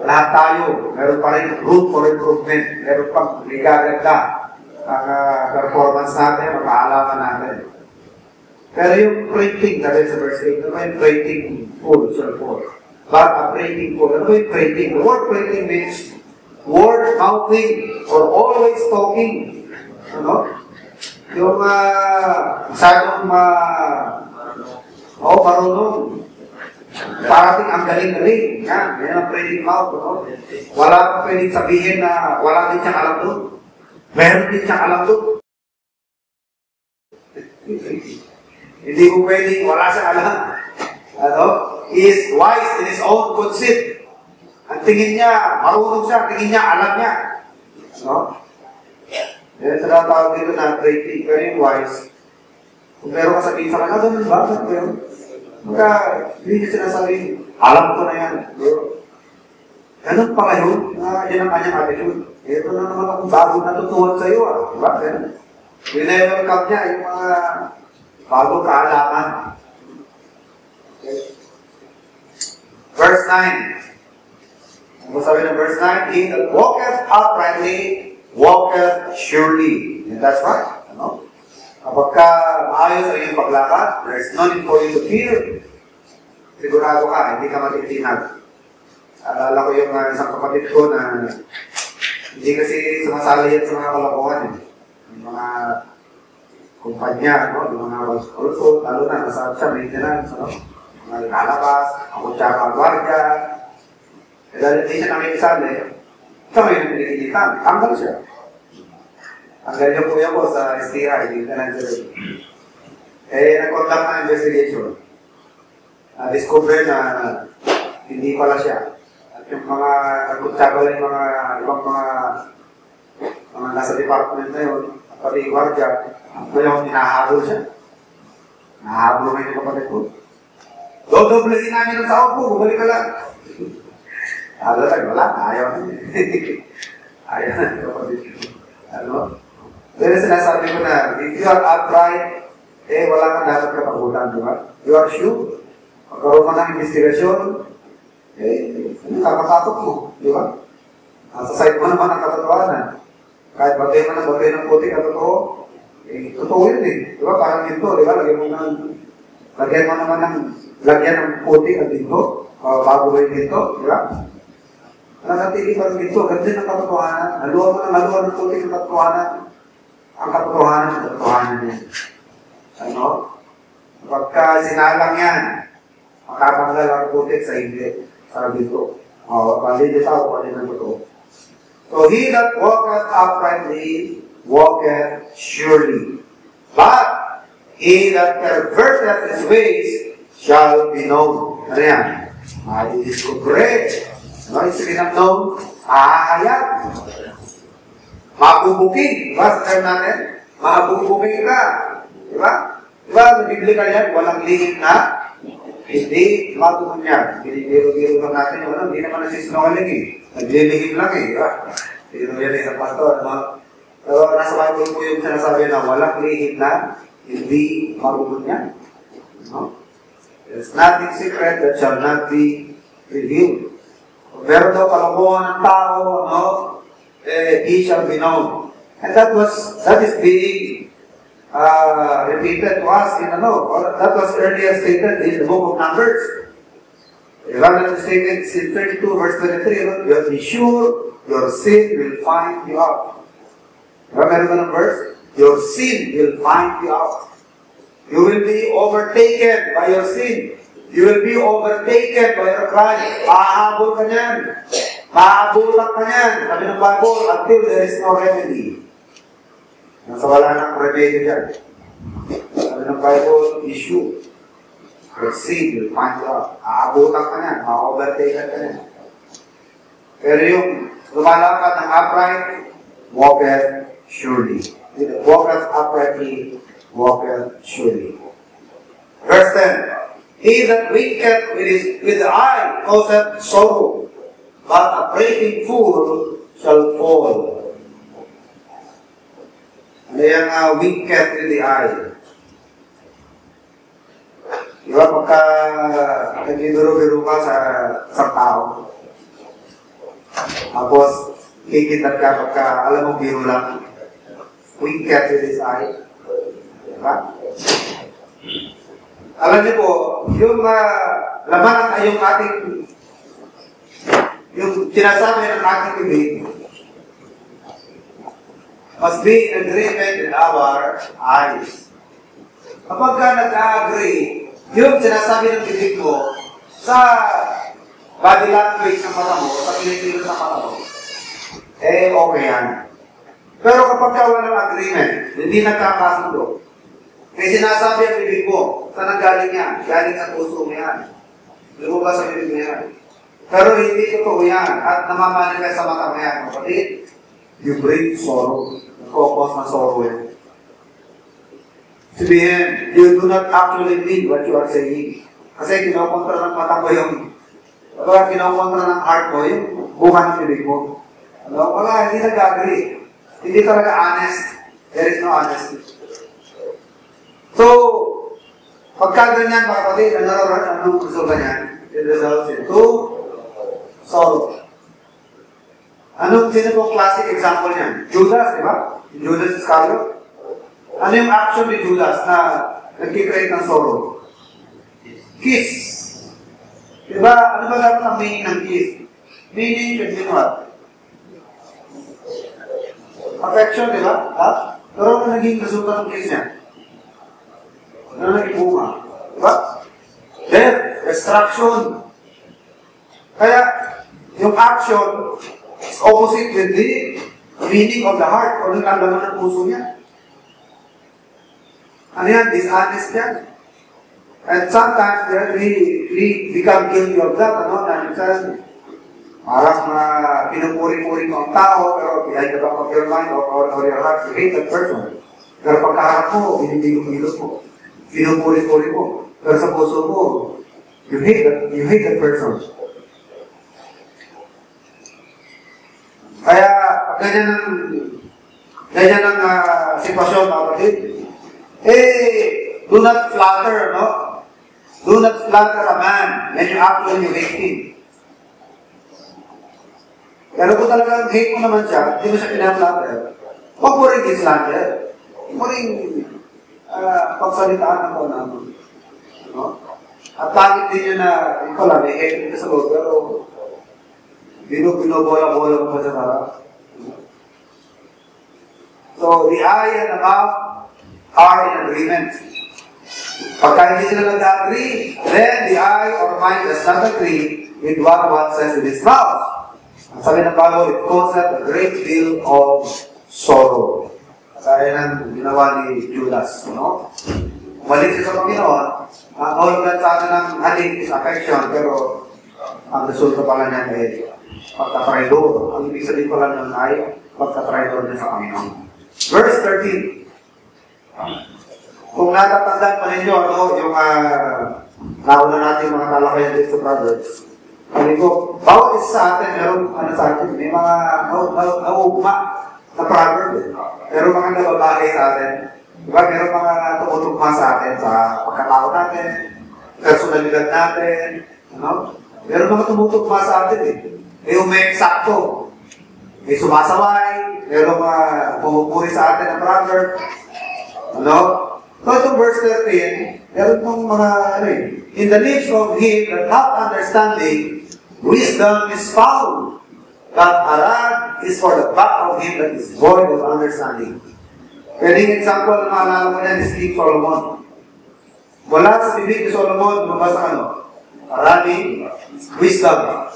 Lahat tayo, meron pa rin room for improvement. Meron pang ligaganda ang uh, performance natin, ang kaalaman natin. Pero yung printing, sabi sa verse 8, ano yung printing full, shall full? But a printing full, ano yung printing? The word printing means word mouthing or always talking. Ano? Yung uh, masyadong ma... Uh, oh, marunong. Parating ang galing-galing. Yan, yan ang printing mouth. No? Wala kang pwedeng sabihin na wala din siyang alam doon. Meron din siyang alam doon. <laughs> Hindi ko pwedeng wala siyang alam. Ano? He is wise in his own conceit. Ang tingin niya, marunong siya, tingin niya, alam niya. No? Yan tinatawag dito na creative, pero yung wise. Kung meron ka sabihin sa kanya, ganun ba? Ganun ba Magka, hindi niya sinasabi, alam ko na yan. Ganun pala yun, na yan ang kanyang attitude. Ito na naman akong bago natutuhan sa iyo, ah. Diba? Ganun. Winelcome niya yung mga bagong kaalaman. Verse 9. Ano sabi ng verse 9? He that walketh uprightly, walketh surely. And that's right. Ano? Kapag ka maayos ang iyong paglakad, there's no need for you to fear. Sigurado ka, hindi ka matitinag. Alala ko yung uh, isang kapatid ko na hindi kasi sumasali yan sa mga kalokohan. Eh. Yung mga kumpanya, no? yung mga also, lalo na nasa siya, maintenance, no? mga lalabas, ako siya gwardiya. Eh, dahil hindi siya nakikisali, siya may pinagkikita, tanggal siya. Ang ganyan po yan po sa STI, hindi ka nandiyan. Eh, nag-conduct na investigation. Na-discover na hindi pala siya. At yung mga nagkutsaba lang yung mga ibang mga mga nasa department na yun, pati gwardiya, ngayon hinahabol siya. Nahabol ngayon yung kapatid ko. Dodoblesin namin ang sahod po, bumalik ka lang. Ano lang, wala, ayaw na. <laughs> ayaw na, kapatid ko. Ano? Pero sinasabi ko na, if you are upright, eh wala kang dapat kapagutan, di ba? You are sure. Magkaroon ka ng investigasyon, eh, kakatakot mo, di ba? Nasa side mo naman ang katotohanan. Kahit batay mo ng batay ng puti, katotoo, eh, totoo yun eh. Di ba? Parang dito, di ba? Lagyan mo ng, lagyan mo naman ng, lagyan ng puti at dito, uh, bago ba yung dito, di ba? Nanatili pa rin dito, ganda ng katotohanan. Haluan mo ng haluan ng puti ng katotohanan. Ang katotohanan, ang katotohanan niya. Ano? Pagka sinalang yan, makatanggal ang putik sa hindi. Sabi dito. O, pandi dito ako, pandi ng totoo. So he that walketh uprightly walketh surely. But he that perverteth his ways shall be known. Ano yan? Ay, discover. No, yung spin of nose, ahayat. Mabubuking, di ba sa term natin? Mabubuking ka. Di ba? Di ba, nabibili ka yan, walang lihim na hindi matutunan niya. Binibiro-biro lang natin yung ano, hindi naman nasisinungaling eh. Naglilihim lang eh, di ba? Biro yan isang pastor, ano? Pero nasa Bible po yung sinasabi na walang lihim na hindi marunong niya. No? There's nothing secret that shall not be revealed. Kung meron daw kalokohan ng tao, no? Eh, he shall be known. And that was, that is being uh, repeated to us in ano, or that was earlier stated in the book of Numbers. Rather than stated in 32 verse 23, you know, you'll be sure your sin will find you out. Remember ka verse? Your sin will find you out. You will be overtaken by your sin. You will be overtaken by your crime. Mahabol ka. Mahabulan ka niyan. Sabi ng Bible, until there is no remedy. Nasa wala nang remedy dyan. Sabi ng Bible, issue. Sin will find out. Aabutan ka niyan. Ma-overtaken ka niyan. Pero yung lumalakad ng upright, walketh surely. Walketh uprightly, walketh surely. Verse 10. He that winketh with, his, with the eye causeth sorrow, but a breaking fool shall fall. Ano yung uh, winketh with the eye? Di ba pagka nagbibiro-biro ka sa isang tao, tapos kikitat ka pagka alam mo biro lang, winketh with his eye. Di ba? Alam niyo po, yung uh, laman ng yung ating yung sinasabi ng bibig must be in agreement in our eyes. Kapag ka nag-agree, yung sinasabi ng bibig mo sa body language ng mata mo, sa kinikilos ng mata mo, eh okay yan. Pero kapag ka walang agreement, hindi nagkakasundo, may sinasabi ang bibig mo, saan ang galing yan? Galing sa puso mo yan. Lumabas sa bibig mo yan. Pero hindi totoo yan at namamanifest sa mata mo yan. Kapatid, you bring sorrow. Nagkokos ng sorrow yan. Sabihin, you do not actually mean what you are saying. Kasi kinokontra ng mata mo yung, wala kinokontra ng heart mo yung buka ng bibig mo. Ano? Wala, hindi nag-agree. Hindi talaga honest. There is no honesty. So, pagka ganyan mga kapatid, ano anong resulta niyan? It results sorrow. Anong sino pong classic example niyan? Judas, di ba? Judas Iscariot. Ano yung action ni Judas na nagkikreate ng sorrow? Kiss. Di ba? Ano ba dapat ang meaning ng kiss? Meaning should mean what? Affection, di ba? Ha? Pero ano naging resulta ng kiss niya? Ano naging bunga? Diba? Death, destruction. Kaya, yung action is opposite with the meaning of the heart o ng laman ng puso niya. Ano yan? Dishonest yan. And sometimes then we, we become guilty of that, ano, na minsan, parang uh, pinupuri-puri mo ang tao, pero behind the back of your mind or, or, or your heart, you hate that person. Pero pagkaharap mo, binibigong-bilog mo pinupuri-puri mo. Pero sa puso mo, you hate that, you hate that person. Kaya, ganyan ang, ganyan ang uh, sitwasyon, mga kapatid. Eh, do not flatter, no? Do not flatter a man when you actually hate him. Pero kung talagang hate mo naman siya, hindi mo siya pinaflatter, huwag mo rin islander. Huwag mo rin uh, pagsalitaan ng kung ano. No? At langit din yun na, ikaw lang, may hate ka sa loob, pero binu-binobola-bola mo pa sa harap. So, the eye and the mouth are in agreement. Pagka hindi sila nag-agree, then the eye or mind does not agree with what one says with his mouth. Ang sabi ng Bible, it causes a great deal of sorrow. Kaya ng ginawa ni Judas, no? Balik siya sa Panginoon, ang all that sa atin ng halik is affection, pero ang resulta pala niyan ay pagkatraidor. Ang ibig sabihin pala nun ay pagkatraidor din sa Panginoon. Verse 13. Kung natatandaan pa ninyo, ano, yung uh, nauna natin mga talakayan dito sa Proverbs, sabi ko, bawat isa sa atin, meron, ano sa atin, may mga nauugma na proverb. Eh. Meron mga nababagay sa atin. Diba, meron mga tumutugma sa atin sa pagkatao natin, personalidad natin, ano? Meron mga tumutugma sa atin eh. May umexakto. May sumasaway, meron mga pumupuri sa atin ng proverb. Ano? So, itong verse 13, meron pong mga, ano eh, In the lips of him that hath understanding, wisdom is found. But a rod is for the back of him that is void of understanding. Pwedeng example na maalala mo yan is King Solomon. Wala sa bibig ni Solomon, lumabas ano? Maraming wisdom.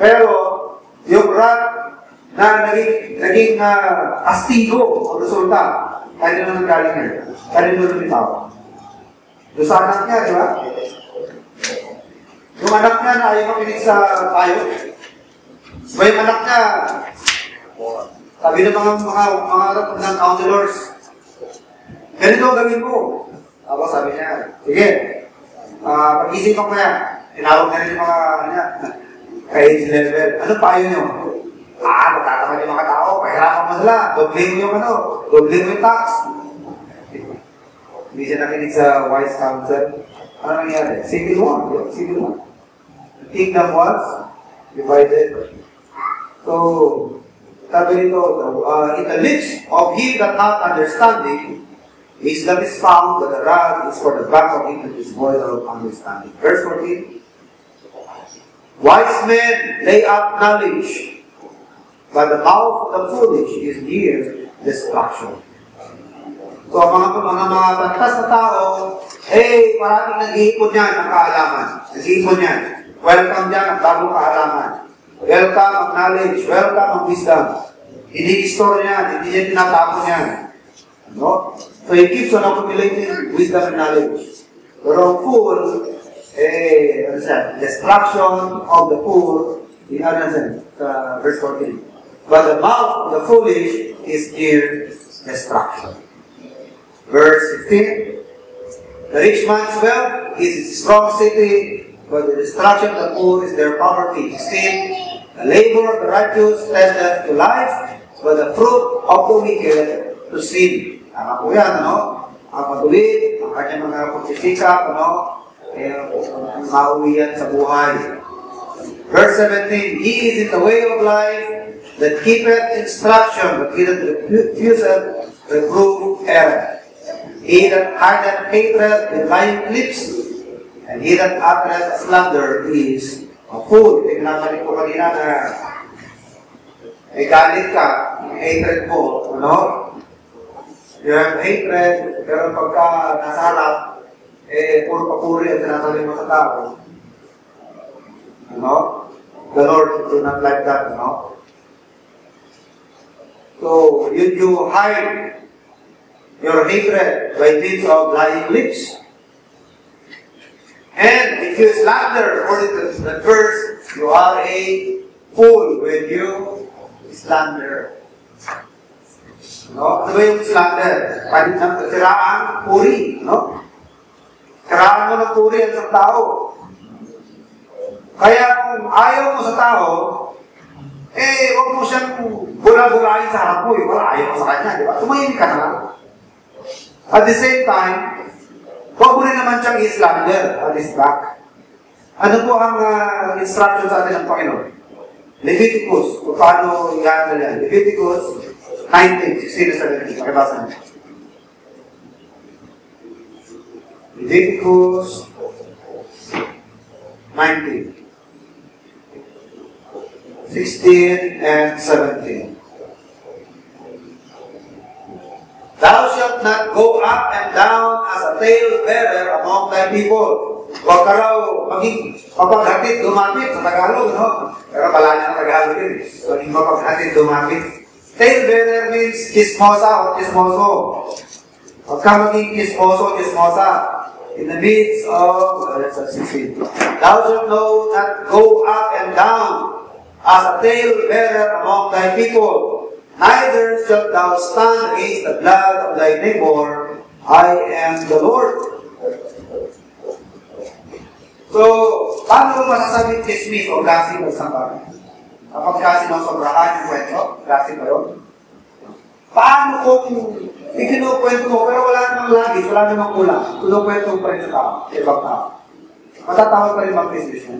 Pero, yung rod na naging, naging uh, astigo o resulta, kanino nang galing yan? Kanino lumitaw? Doon sa anak niya, di ba? Yung anak niya na ayaw makinig sa tayo. So yung anak niya, sabi ng mga mga mga ng counselors, ganito ang gawin ko. Ako sabi niya, sige, uh, pag-isip ko kaya, tinawag na rin yung mga ano niya, age level. Ano pa yun niyo? Ah, magtataman yung mga tao, pahirapan mo sila, doble mo yung ano, doble mo yung tax. Hindi siya nakinig sa wise counsel. Ano nangyari? Civil war. Civil war. The kingdom was divided. So, sabi nito, uh, in the lips of him that hath understanding, wisdom is found, but the rod is for the back of him that is void of understanding. Verse 14. Wise men lay up knowledge, but the mouth of the foolish is near destruction. So, ang mga, mga, pantas na tao, eh, parating nag-iipon yan ang kaalaman. Nag-iipon yan. Welcome yan ang bagong kaalaman. Welcome ang knowledge. Welcome ang wisdom. Hindi store niyan. Hindi niya tinatapon yan. No? So, he keeps on accumulating wisdom and knowledge. Pero ang fool, Eh, destruction of the poor, in siya, sa verse 14. But the mouth of the foolish is near destruction. Verse 15. The rich man's wealth is his strong city, but the destruction of the poor is their poverty. 16. The labor of the righteous tendeth to life, but the fruit of the wicked to sin. Tama po yan, ano? Ang matuwid, ang kanyang mga ano? Mauwi sa buhay. Verse 17, He is in the way of life that keepeth instruction, but he that refuseth reproof error. He that hideth hatred with lying lips, and he that uttereth slander is a fool. Tingnan ko kanina na may galit ka, hatred mo, ano? You have hatred, pero pagka nasa eh, puro papuri ang tinasabi mo sa tao. Ano? The Lord do not like that, no? So, you, you hide your hatred by means of lying lips. And if you slander, according to the verse, you are a fool when you slander. No? Ano ba yung slander? Palit ng siraan, puri. No? Siraan mo ng puri isang tao. Kaya kung ayaw mo sa tao, eh, huwag mo siyang bula-bulahin sa harap mo. Eh. Wala, ayaw mo sa kanya, di ba? Tumahimik ka na. At the same time, huwag mo rin naman siyang islander at his back. Ano po ang uh, instruction sa atin ng Panginoon? Leviticus, kung paano i-handle yan. Leviticus 19, 16 17. Pakibasa niyo. Leviticus 19. 16 and 17. Thou shalt not go up and down as a tale bearer among thy people. Huwag ka raw maging mapaghatid dumapit sa Tagalog, no? Pero pala niya ng Tagalog yun. So, hindi mapaghatid dumapit. Tale bearer means chismosa o chismoso. Huwag ka maging chismoso o chismosa. In the midst of, that's uh, 16. Thou shalt know not go up and down as a tale-bearer among thy people, neither shalt thou stand against the blood of thy neighbor. I am the Lord. So, paano mo masasabing chismis o gossip o samba? Kapag kasi ng sobrahan yung kwento, gossip ba yun? Paano kung ikinukwento mo, pero wala namang lagis, wala namang kulang, kinukwento pa rin sa tao, ibang tao. Matatawag pa rin mga business mo.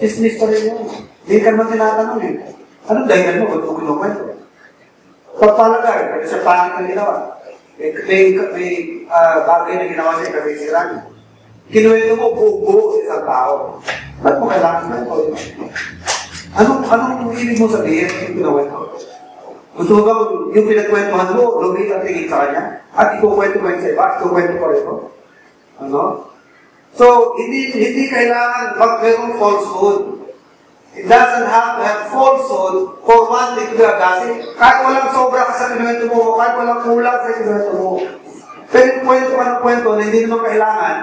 Chismis pa rin yun. Hindi ka naman tinatanong eh. Anong dahilan mo? Ba't mo kinukwento? Pagpalagay, kasi sa pangit na ginawa. May, may, may ah, bagay na ginawa siya kasi sira niya. Kinuwento mo buo-buo sa isang tao. Ba't mo kailangan mo? Anong, anong ibig mo sabihin yung kinuwento? Gusto mo ba yung pinagkwentuhan mo, lumit ang tingin sa kanya? At ikukwento mo yun sa iba? Ikukwento pa rin mo? Ano? So, hindi hindi kailangan mag mayroong falsehood. It doesn't have to have falsehood for one a gossip. Kahit walang sobra ka sa kinuwento mo, kahit walang kulang sa kinuwento mo. Pero yung kwento ka ng kwento na hindi naman kailangan,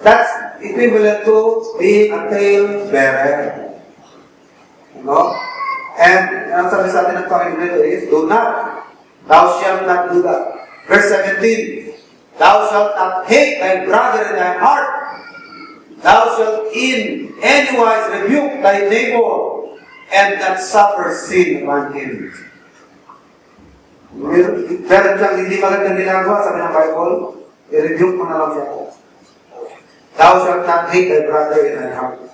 that's equivalent to being a tale bearer. No? And ang sabi sa atin ng Panginoon dito is, do not, thou shalt not do that. Verse 17, Thou shalt not hate thy brother in thy heart. Thou shalt in any wise rebuke thy neighbor, and not suffer sin upon him. Meron siyang hindi magandang ginagawa, sabi ng Bible, i-rebuke mo na lang siya. Thou shalt not hate thy brother in thy heart.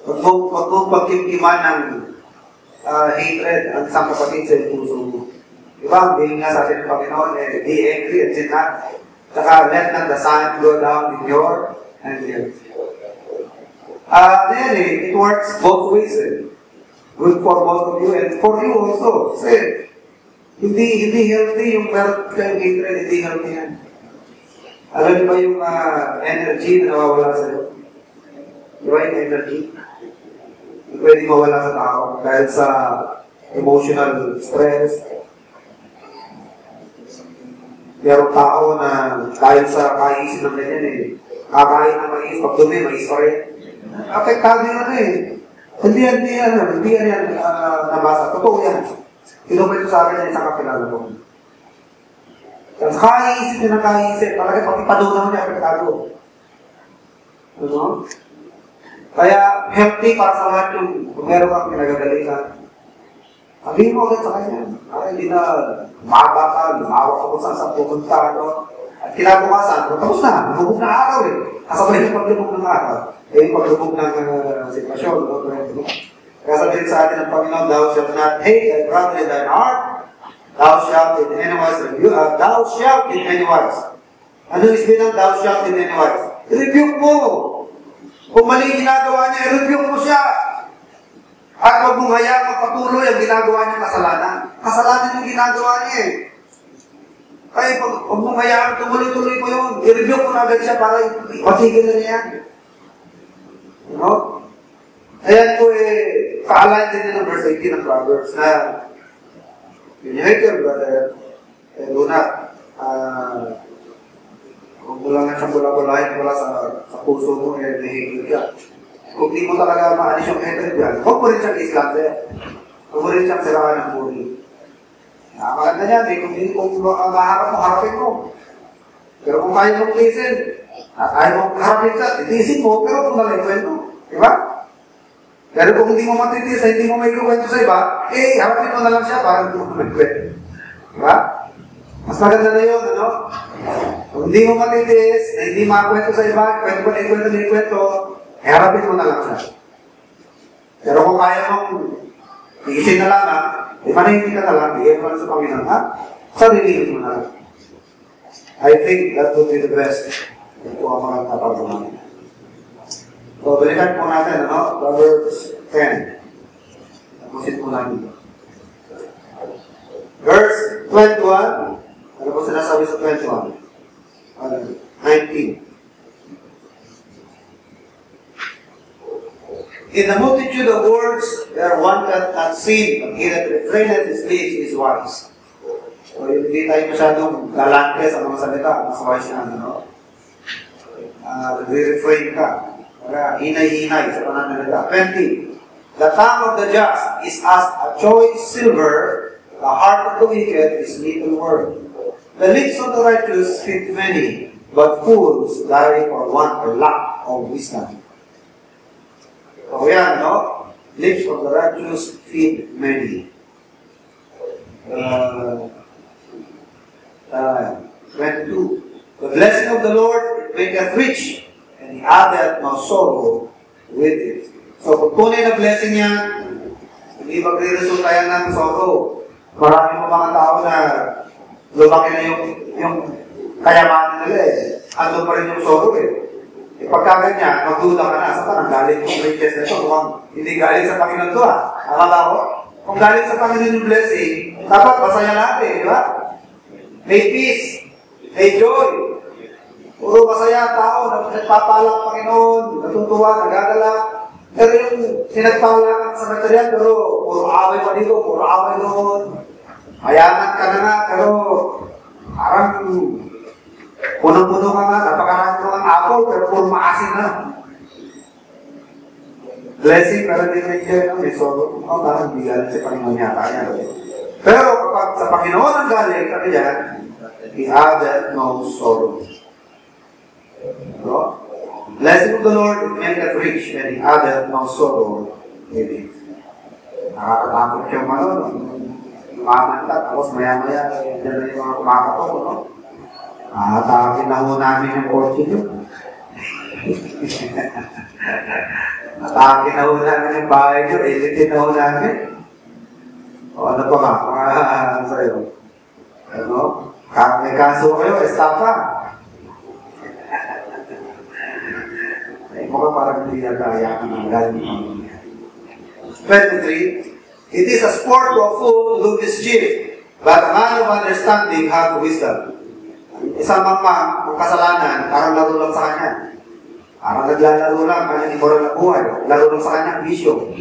Huwag mong, huwag mong pagkimkiman ng ah, hatred ang isang kapatid sa puso mo. Diba? Bilang nga sa atin ng Panginoon, eh, be angry and sin not. Saka let not the sun go down in your anger. Ah, uh, yan eh, it works both ways eh. Good for both of you and for you also. Kasi, hindi, hindi healthy yung meron kayong hatred, hindi healthy yan. Alam niyo ba yung ah, energy na nawawala sa'yo? Di ba yung energy? Pwede mawala sa tao dahil sa emotional stress. Merong tao na dahil sa kaisip ng ganyan eh, kakain ng mais, pag dumi, mais pa rin. Apektado yun eh. Hindi yan, hindi yan, hindi yan yan ah, nabasa. Totoo yan. Kinukwento sa akin yan isang kakilala ko. Tapos kaisip niya ng kaisip, talaga pati padunaw niya apektado. Ano? Kaya healthy para sa lahat yung kung meron kang pinagagalingan. Sabihin mo ulit sa kanya, ay hindi na umaba ka, lumawa ka kung saan saan pumunta, no? At kinabukasan, tapos na, lumubog na araw eh. Kasabay yung paglubog ng araw. Eh, yung paglubog ng uh, sitwasyon, no? Kaya sabihin sa atin ng Panginoon, Thou shalt not hate thy brother in thine heart, thou shalt in any wise rebuke, uh, thou shalt in any wise. Ano is binang thou shalt in any wise? Rebuke mo! Kung mali ginagawa niya, i-rebuke mo siya. At huwag mong hayaan magpatuloy ang ginagawa niya kasalanan. Kasalanan yung ginagawa niya eh. Kaya pag huwag mong hayaan, tumuloy-tuloy mo yun. I-rebuke mo na agad siya para matigil na niya. No? Ayan po eh, kaalan din ng verse 18 ng Proverbs na you hate your brother, eh, do not uh, kung mula nga siyang bula-bulahin mula sa, sa puso mo, eh, nahihigil ka. Kung di mo talaga maalis yung hatred yan, huwag mo rin siyang islander. Huwag mo rin siyang siraan ng muli. Nakakaganda niyan, eh, kung hindi kung uh, maharap mo, harapin mo. Pero kung kaya mong tiisin, at ayaw mong harapin siya, titiisin mo, pero kung nalagkwento. Di ba? Pero kung hindi mo matitiis, hindi mo may kwento sa iba, eh, harapin mo na lang siya para hindi mo magkwento. Di ba? Mas maganda na yun, ano? Kung hindi mo matitiis, na hindi makakwento sa iba, kwento na kwento na kwento, eh harapin mo na lang siya. Pero kung kaya mong iisin na ha? Eh, manahimik ka na lang, bigyan mo lang sa Panginoon, ha? Sarili mo na lang. I think that would be the best. Po ang mga tapagunan. So, balikan po natin, ano? Proverbs 10. Tapusin po natin. Verse 21. Ano po sinasabi sa 21? Ano? 19. In the multitude of words, there one that not seen, but he that refraineth his lips is wise. So, hindi tayo masyadong galante sa mga salita, mas wise na, ano? Uh, refrain ka. Kaya, hinay-hinay sa pananalita. 20. The tongue of the just is as a choice silver, the heart of the wicked is little worth. The lips of the righteous feed many, but fools die for want or lack of wisdom. Yan, no? Lips of the righteous feed many. Uh, uh, 22. The blessing of the Lord maketh rich, and he addeth no sorrow with it. So, kung tunay na blessing niya, hindi magre-resulta yan ng sorrow. Marami mga tao na lumaki na yung, yung kayamanan nila eh. Ando pa rin yung sorrow eh. E pagka ganyan, magduda ka na, sa parang galing yung riches na ito. Hindi galing sa Panginoon to ah. Akala ko, kung galing sa Panginoon yung blessing, dapat masaya natin, di ba? May peace, may joy. Puro masaya ang tao, nagpapalak ang Panginoon, natutuwa, nagagalak. Pero yung sinagpala sa material, pero puro away pa dito, puro away doon. Mayaman ka na nga, pero parang puno-puno ka nga, napakarami mo ang apple, pero puro maasin na. Blessing, hindi may enjoy na may sorrow. Oh, parang hindi galing sa Panginoon yata yan. Pero kapag sa Panginoon ang galing, sabi yan, He added no sorrow. So, blessing of the Lord maketh rich, and He addeth no sorrow with it. Nakakatakot yung ano, no? Umaman ka, tapos maya-maya, yan na yung mga kumakatok, no? Nakatakin na ho namin yung kotse nyo. Natakin na ho namin yung bahay nyo, editin na ho namin. O ano pa ba? Mga ano sa'yo? Ano? Ka may kaso kayo, estafa. Ay, mukhang parang hindi nagkaya ka ng galing ng 23. It is a sport a fool do mischief, but a man of understanding hath wisdom. Isang mama, ang kasalanan, parang laro lang sa kanya. Parang naglalaro lang, kanyang immoral na buhay. Laro lang sa kanya, bisyo.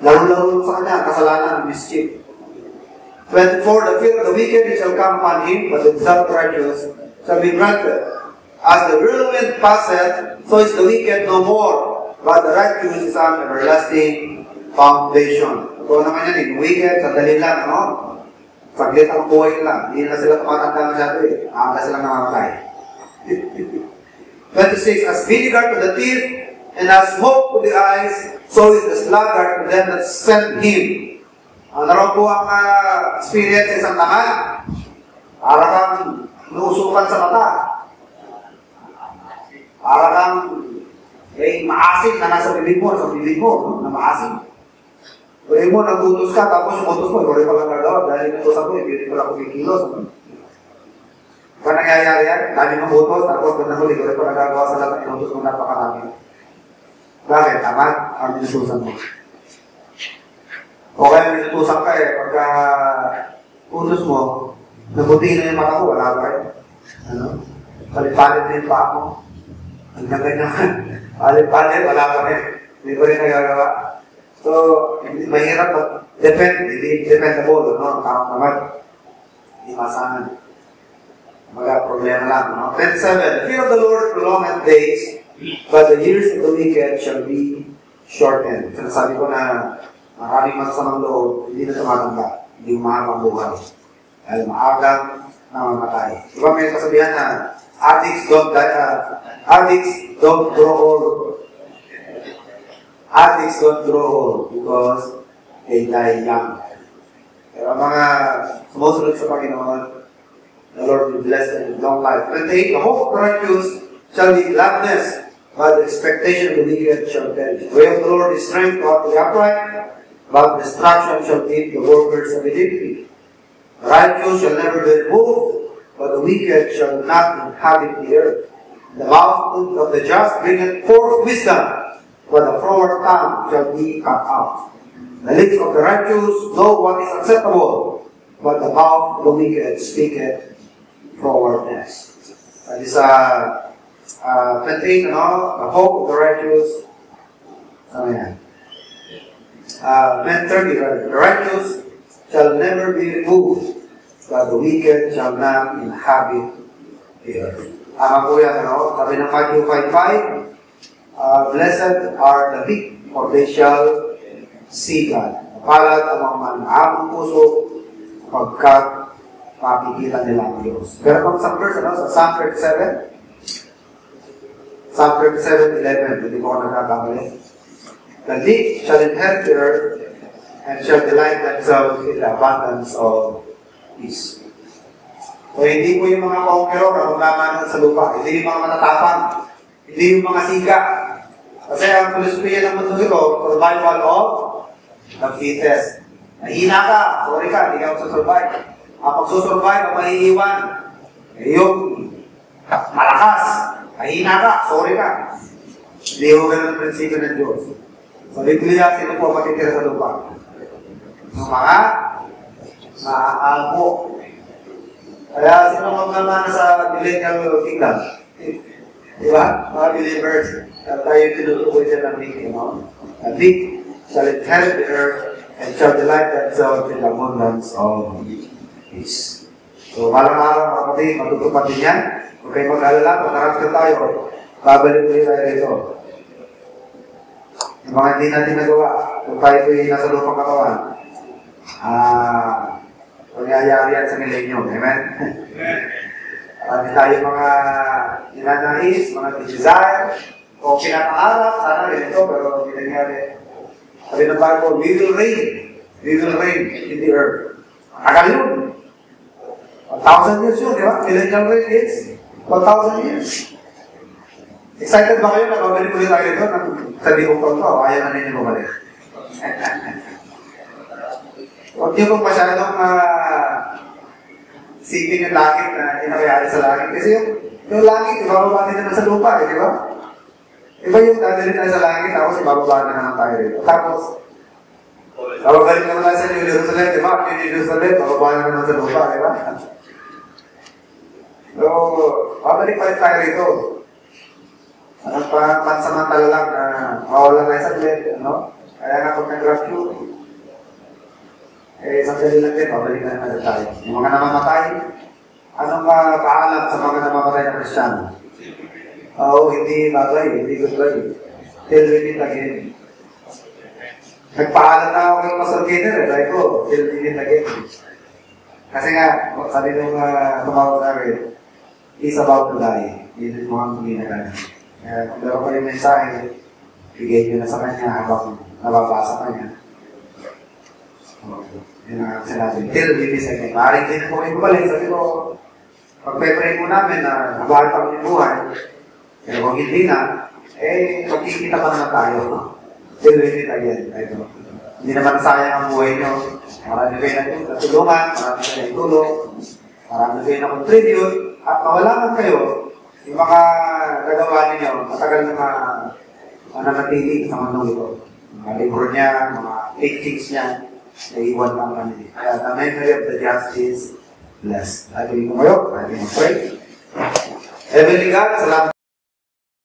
Laro-laro lang sa kanya, kasalanan, mischief. 24, the fear of the wicked shall come upon him, but the desire of the righteous shall be granted. As the whirlwind passeth, so is the wicked no more, but the righteous is an everlasting foundation. Ito naman yan, yung wicked, sandali lang, no? Saglit ang buhay lang. Hindi na sila tumatanda masyado eh. Aga silang namamatay. <laughs> 26, As vinegar to the teeth, and as smoke to the eyes, so is the sluggard to them that sent him. Ano raw po ang uh, experience sa isang tangan? Para kang nuusukan sa mata. Para kang may maasim na nasa bibig mo, sa bibig mo, no? na maasim. Kaya mo, nagutos ka, tapos yung utos mo, ikaw rin pala gagawa, dahil inutosan ko, hindi rin pala kumikilos. Kaya nangyayari yan, dami mong utos, tapos kung nahuli, ikaw rin pala gagawa sa lahat ng inutos mo napakarami. Bakit? Tama? Ang inutosan mo. O kaya may inutosan ka eh, pagka utos mo, nabuti na yung mata ko, wala pa rin. Ano? Palit-palit na yung paa mo. Ang ganyan <laughs> Palit-palit, wala pa rin. Hindi ko rin nagagawa. So, mahirap at depend, hindi dependable, no? Tama naman. Hindi masangan. Mga problema lang, no? 27. The fear of the Lord prolongeth days, but the years of the wicked shall be shortened. Sinasabi ko na maraming masasamang loob, hindi na tumatanda, hindi umahabang buhay. Dahil maagang namamatay. Di ba may kasabihan na addicts don't die, uh, addicts don't grow old addicts don't grow old because they die young. Pero mga sumusunod sa Panginoon, the Lord will bless them with long life. And they, the hope of righteous shall be gladness, but the expectation of the wicked shall perish. The way of the Lord is strength to the upright, but destruction shall meet the workers of iniquity. The righteous shall never be removed, but the wicked shall not inhabit the earth. The mouth of the just bringeth forth wisdom, but the forward tongue shall be cut out. The lips of the righteous know what is acceptable, but the mouth of the wicked speaketh frowardness. That is uh, uh, 28, ano? The hope of the righteous. Ano yan? Uh, 30. The righteous shall never be removed, but the wicked shall not inhabit the earth. Tama po ano? Sabi ng Matthew 5.5, uh, Blessed are the meek, for they shall see God. Palad ang mga manamang puso, pagkat makikita nila ang Diyos. Pero kung sa verse, ano, sa Psalm 37, Psalm 37, 11, hindi ko ako nagkakamali. The meek shall inherit the earth and shall delight themselves in the abundance of peace. So, hindi po yung mga conqueror ang magmamanan sa lupa. Hindi yung mga matatapang. Hindi yung mga siga. Kasi ang filosofiya ng mundo ito, survival of the fittest. Nahina ka, sorry ka, hindi ka magsusurvive. Ang magsusurvive, ang maiiwan. Eh, yung malakas, nahina ka, sorry ka. Hindi ko ganun ang prinsipyo ng Diyos. Sa Biblia, sino po matitira sa lupa? Yung mga maaalpo. Kaya sino magmamana sa millennial kingdom? Di ba? Mga believers, na tayo tinutukoy siya ng meek, you know? A meek shall inherit the earth and shall delight themselves in the abundance of peace. So, malang araw, mga kapatid, matutupad din yan. Huwag kayong mag-alala, pag tayo, babalik ulit tayo rito. Yung mga hindi natin nagawa, kung tayo po'y nasa lupang katawan, ah, pangyayari yan sa millennium. Amen? Marami tayo mga ninanais, mga desire, o pinapangarap, sana rin ito, pero hindi nangyari. Sabi ng Bible, we will reign. We will reign in the earth. Matagal yun. 1,000 years yun, di ba? Millennial reign is 1,000 years. Excited ba kayo na babalik ulit tayo dito ng sabi kong taon o ayaw na ninyo bumalik? <laughs> Huwag niyo pong masyadong uh, sipin yung langit na inakayari sa langit. Kasi yung, yung langit, ibababa din naman sa lupa, eh, di ba? Iba yung dadalhin tayo sa langit, tapos ibababa na naman tayo rito. Tapos, bababalik naman tayo sa New Jerusalem, di ba? New Jerusalem, bababa na naman sa lupa, di ba? So, babalik pa rin tayo rito. Anong pa pansamantala lang na mawala tayo sa saglit, ano? Kaya nga pag nag-rapture, eh, sandali lang din, babalik na naman tayo. Yung mga namamatay, anong uh, paalam sa mga namamatay na Kristiyano? Oo, hindi bagay, hindi goodbye. Till we meet again. Nagpaalam na ako kay Pastor Kenner, eh, sabi ko, till we meet again. Kasi nga, sabi nung uh, tumawag sa akin, he's about to die. Yun yung mga hindi na gano'n. Kaya kung meron kayong mensahe, bigay nyo na sa kanya habang nababasa ka niya. Yun ang sinabi. Till meet again. Maaaring din po kayo bumalik. Sabi ko, pag-pray po namin na nabahat ako yung buhay, pero kung hindi na, eh, magkikita pa naman tayo. Till we meet again. Ito. Hindi naman sayang ang buhay nyo. Marami kayo na natulungan, marami kayo na itulong, marami kayo na contribute, at mawala man kayo, yung mga nagawa ninyo, matagal na mga mananatili sa mundong ito. Mga libro niya, mga paintings niya, naiwan lang kami. Kaya the memory of the just is blessed. At ko kayo, pwede mo pray. Heavenly God, salamat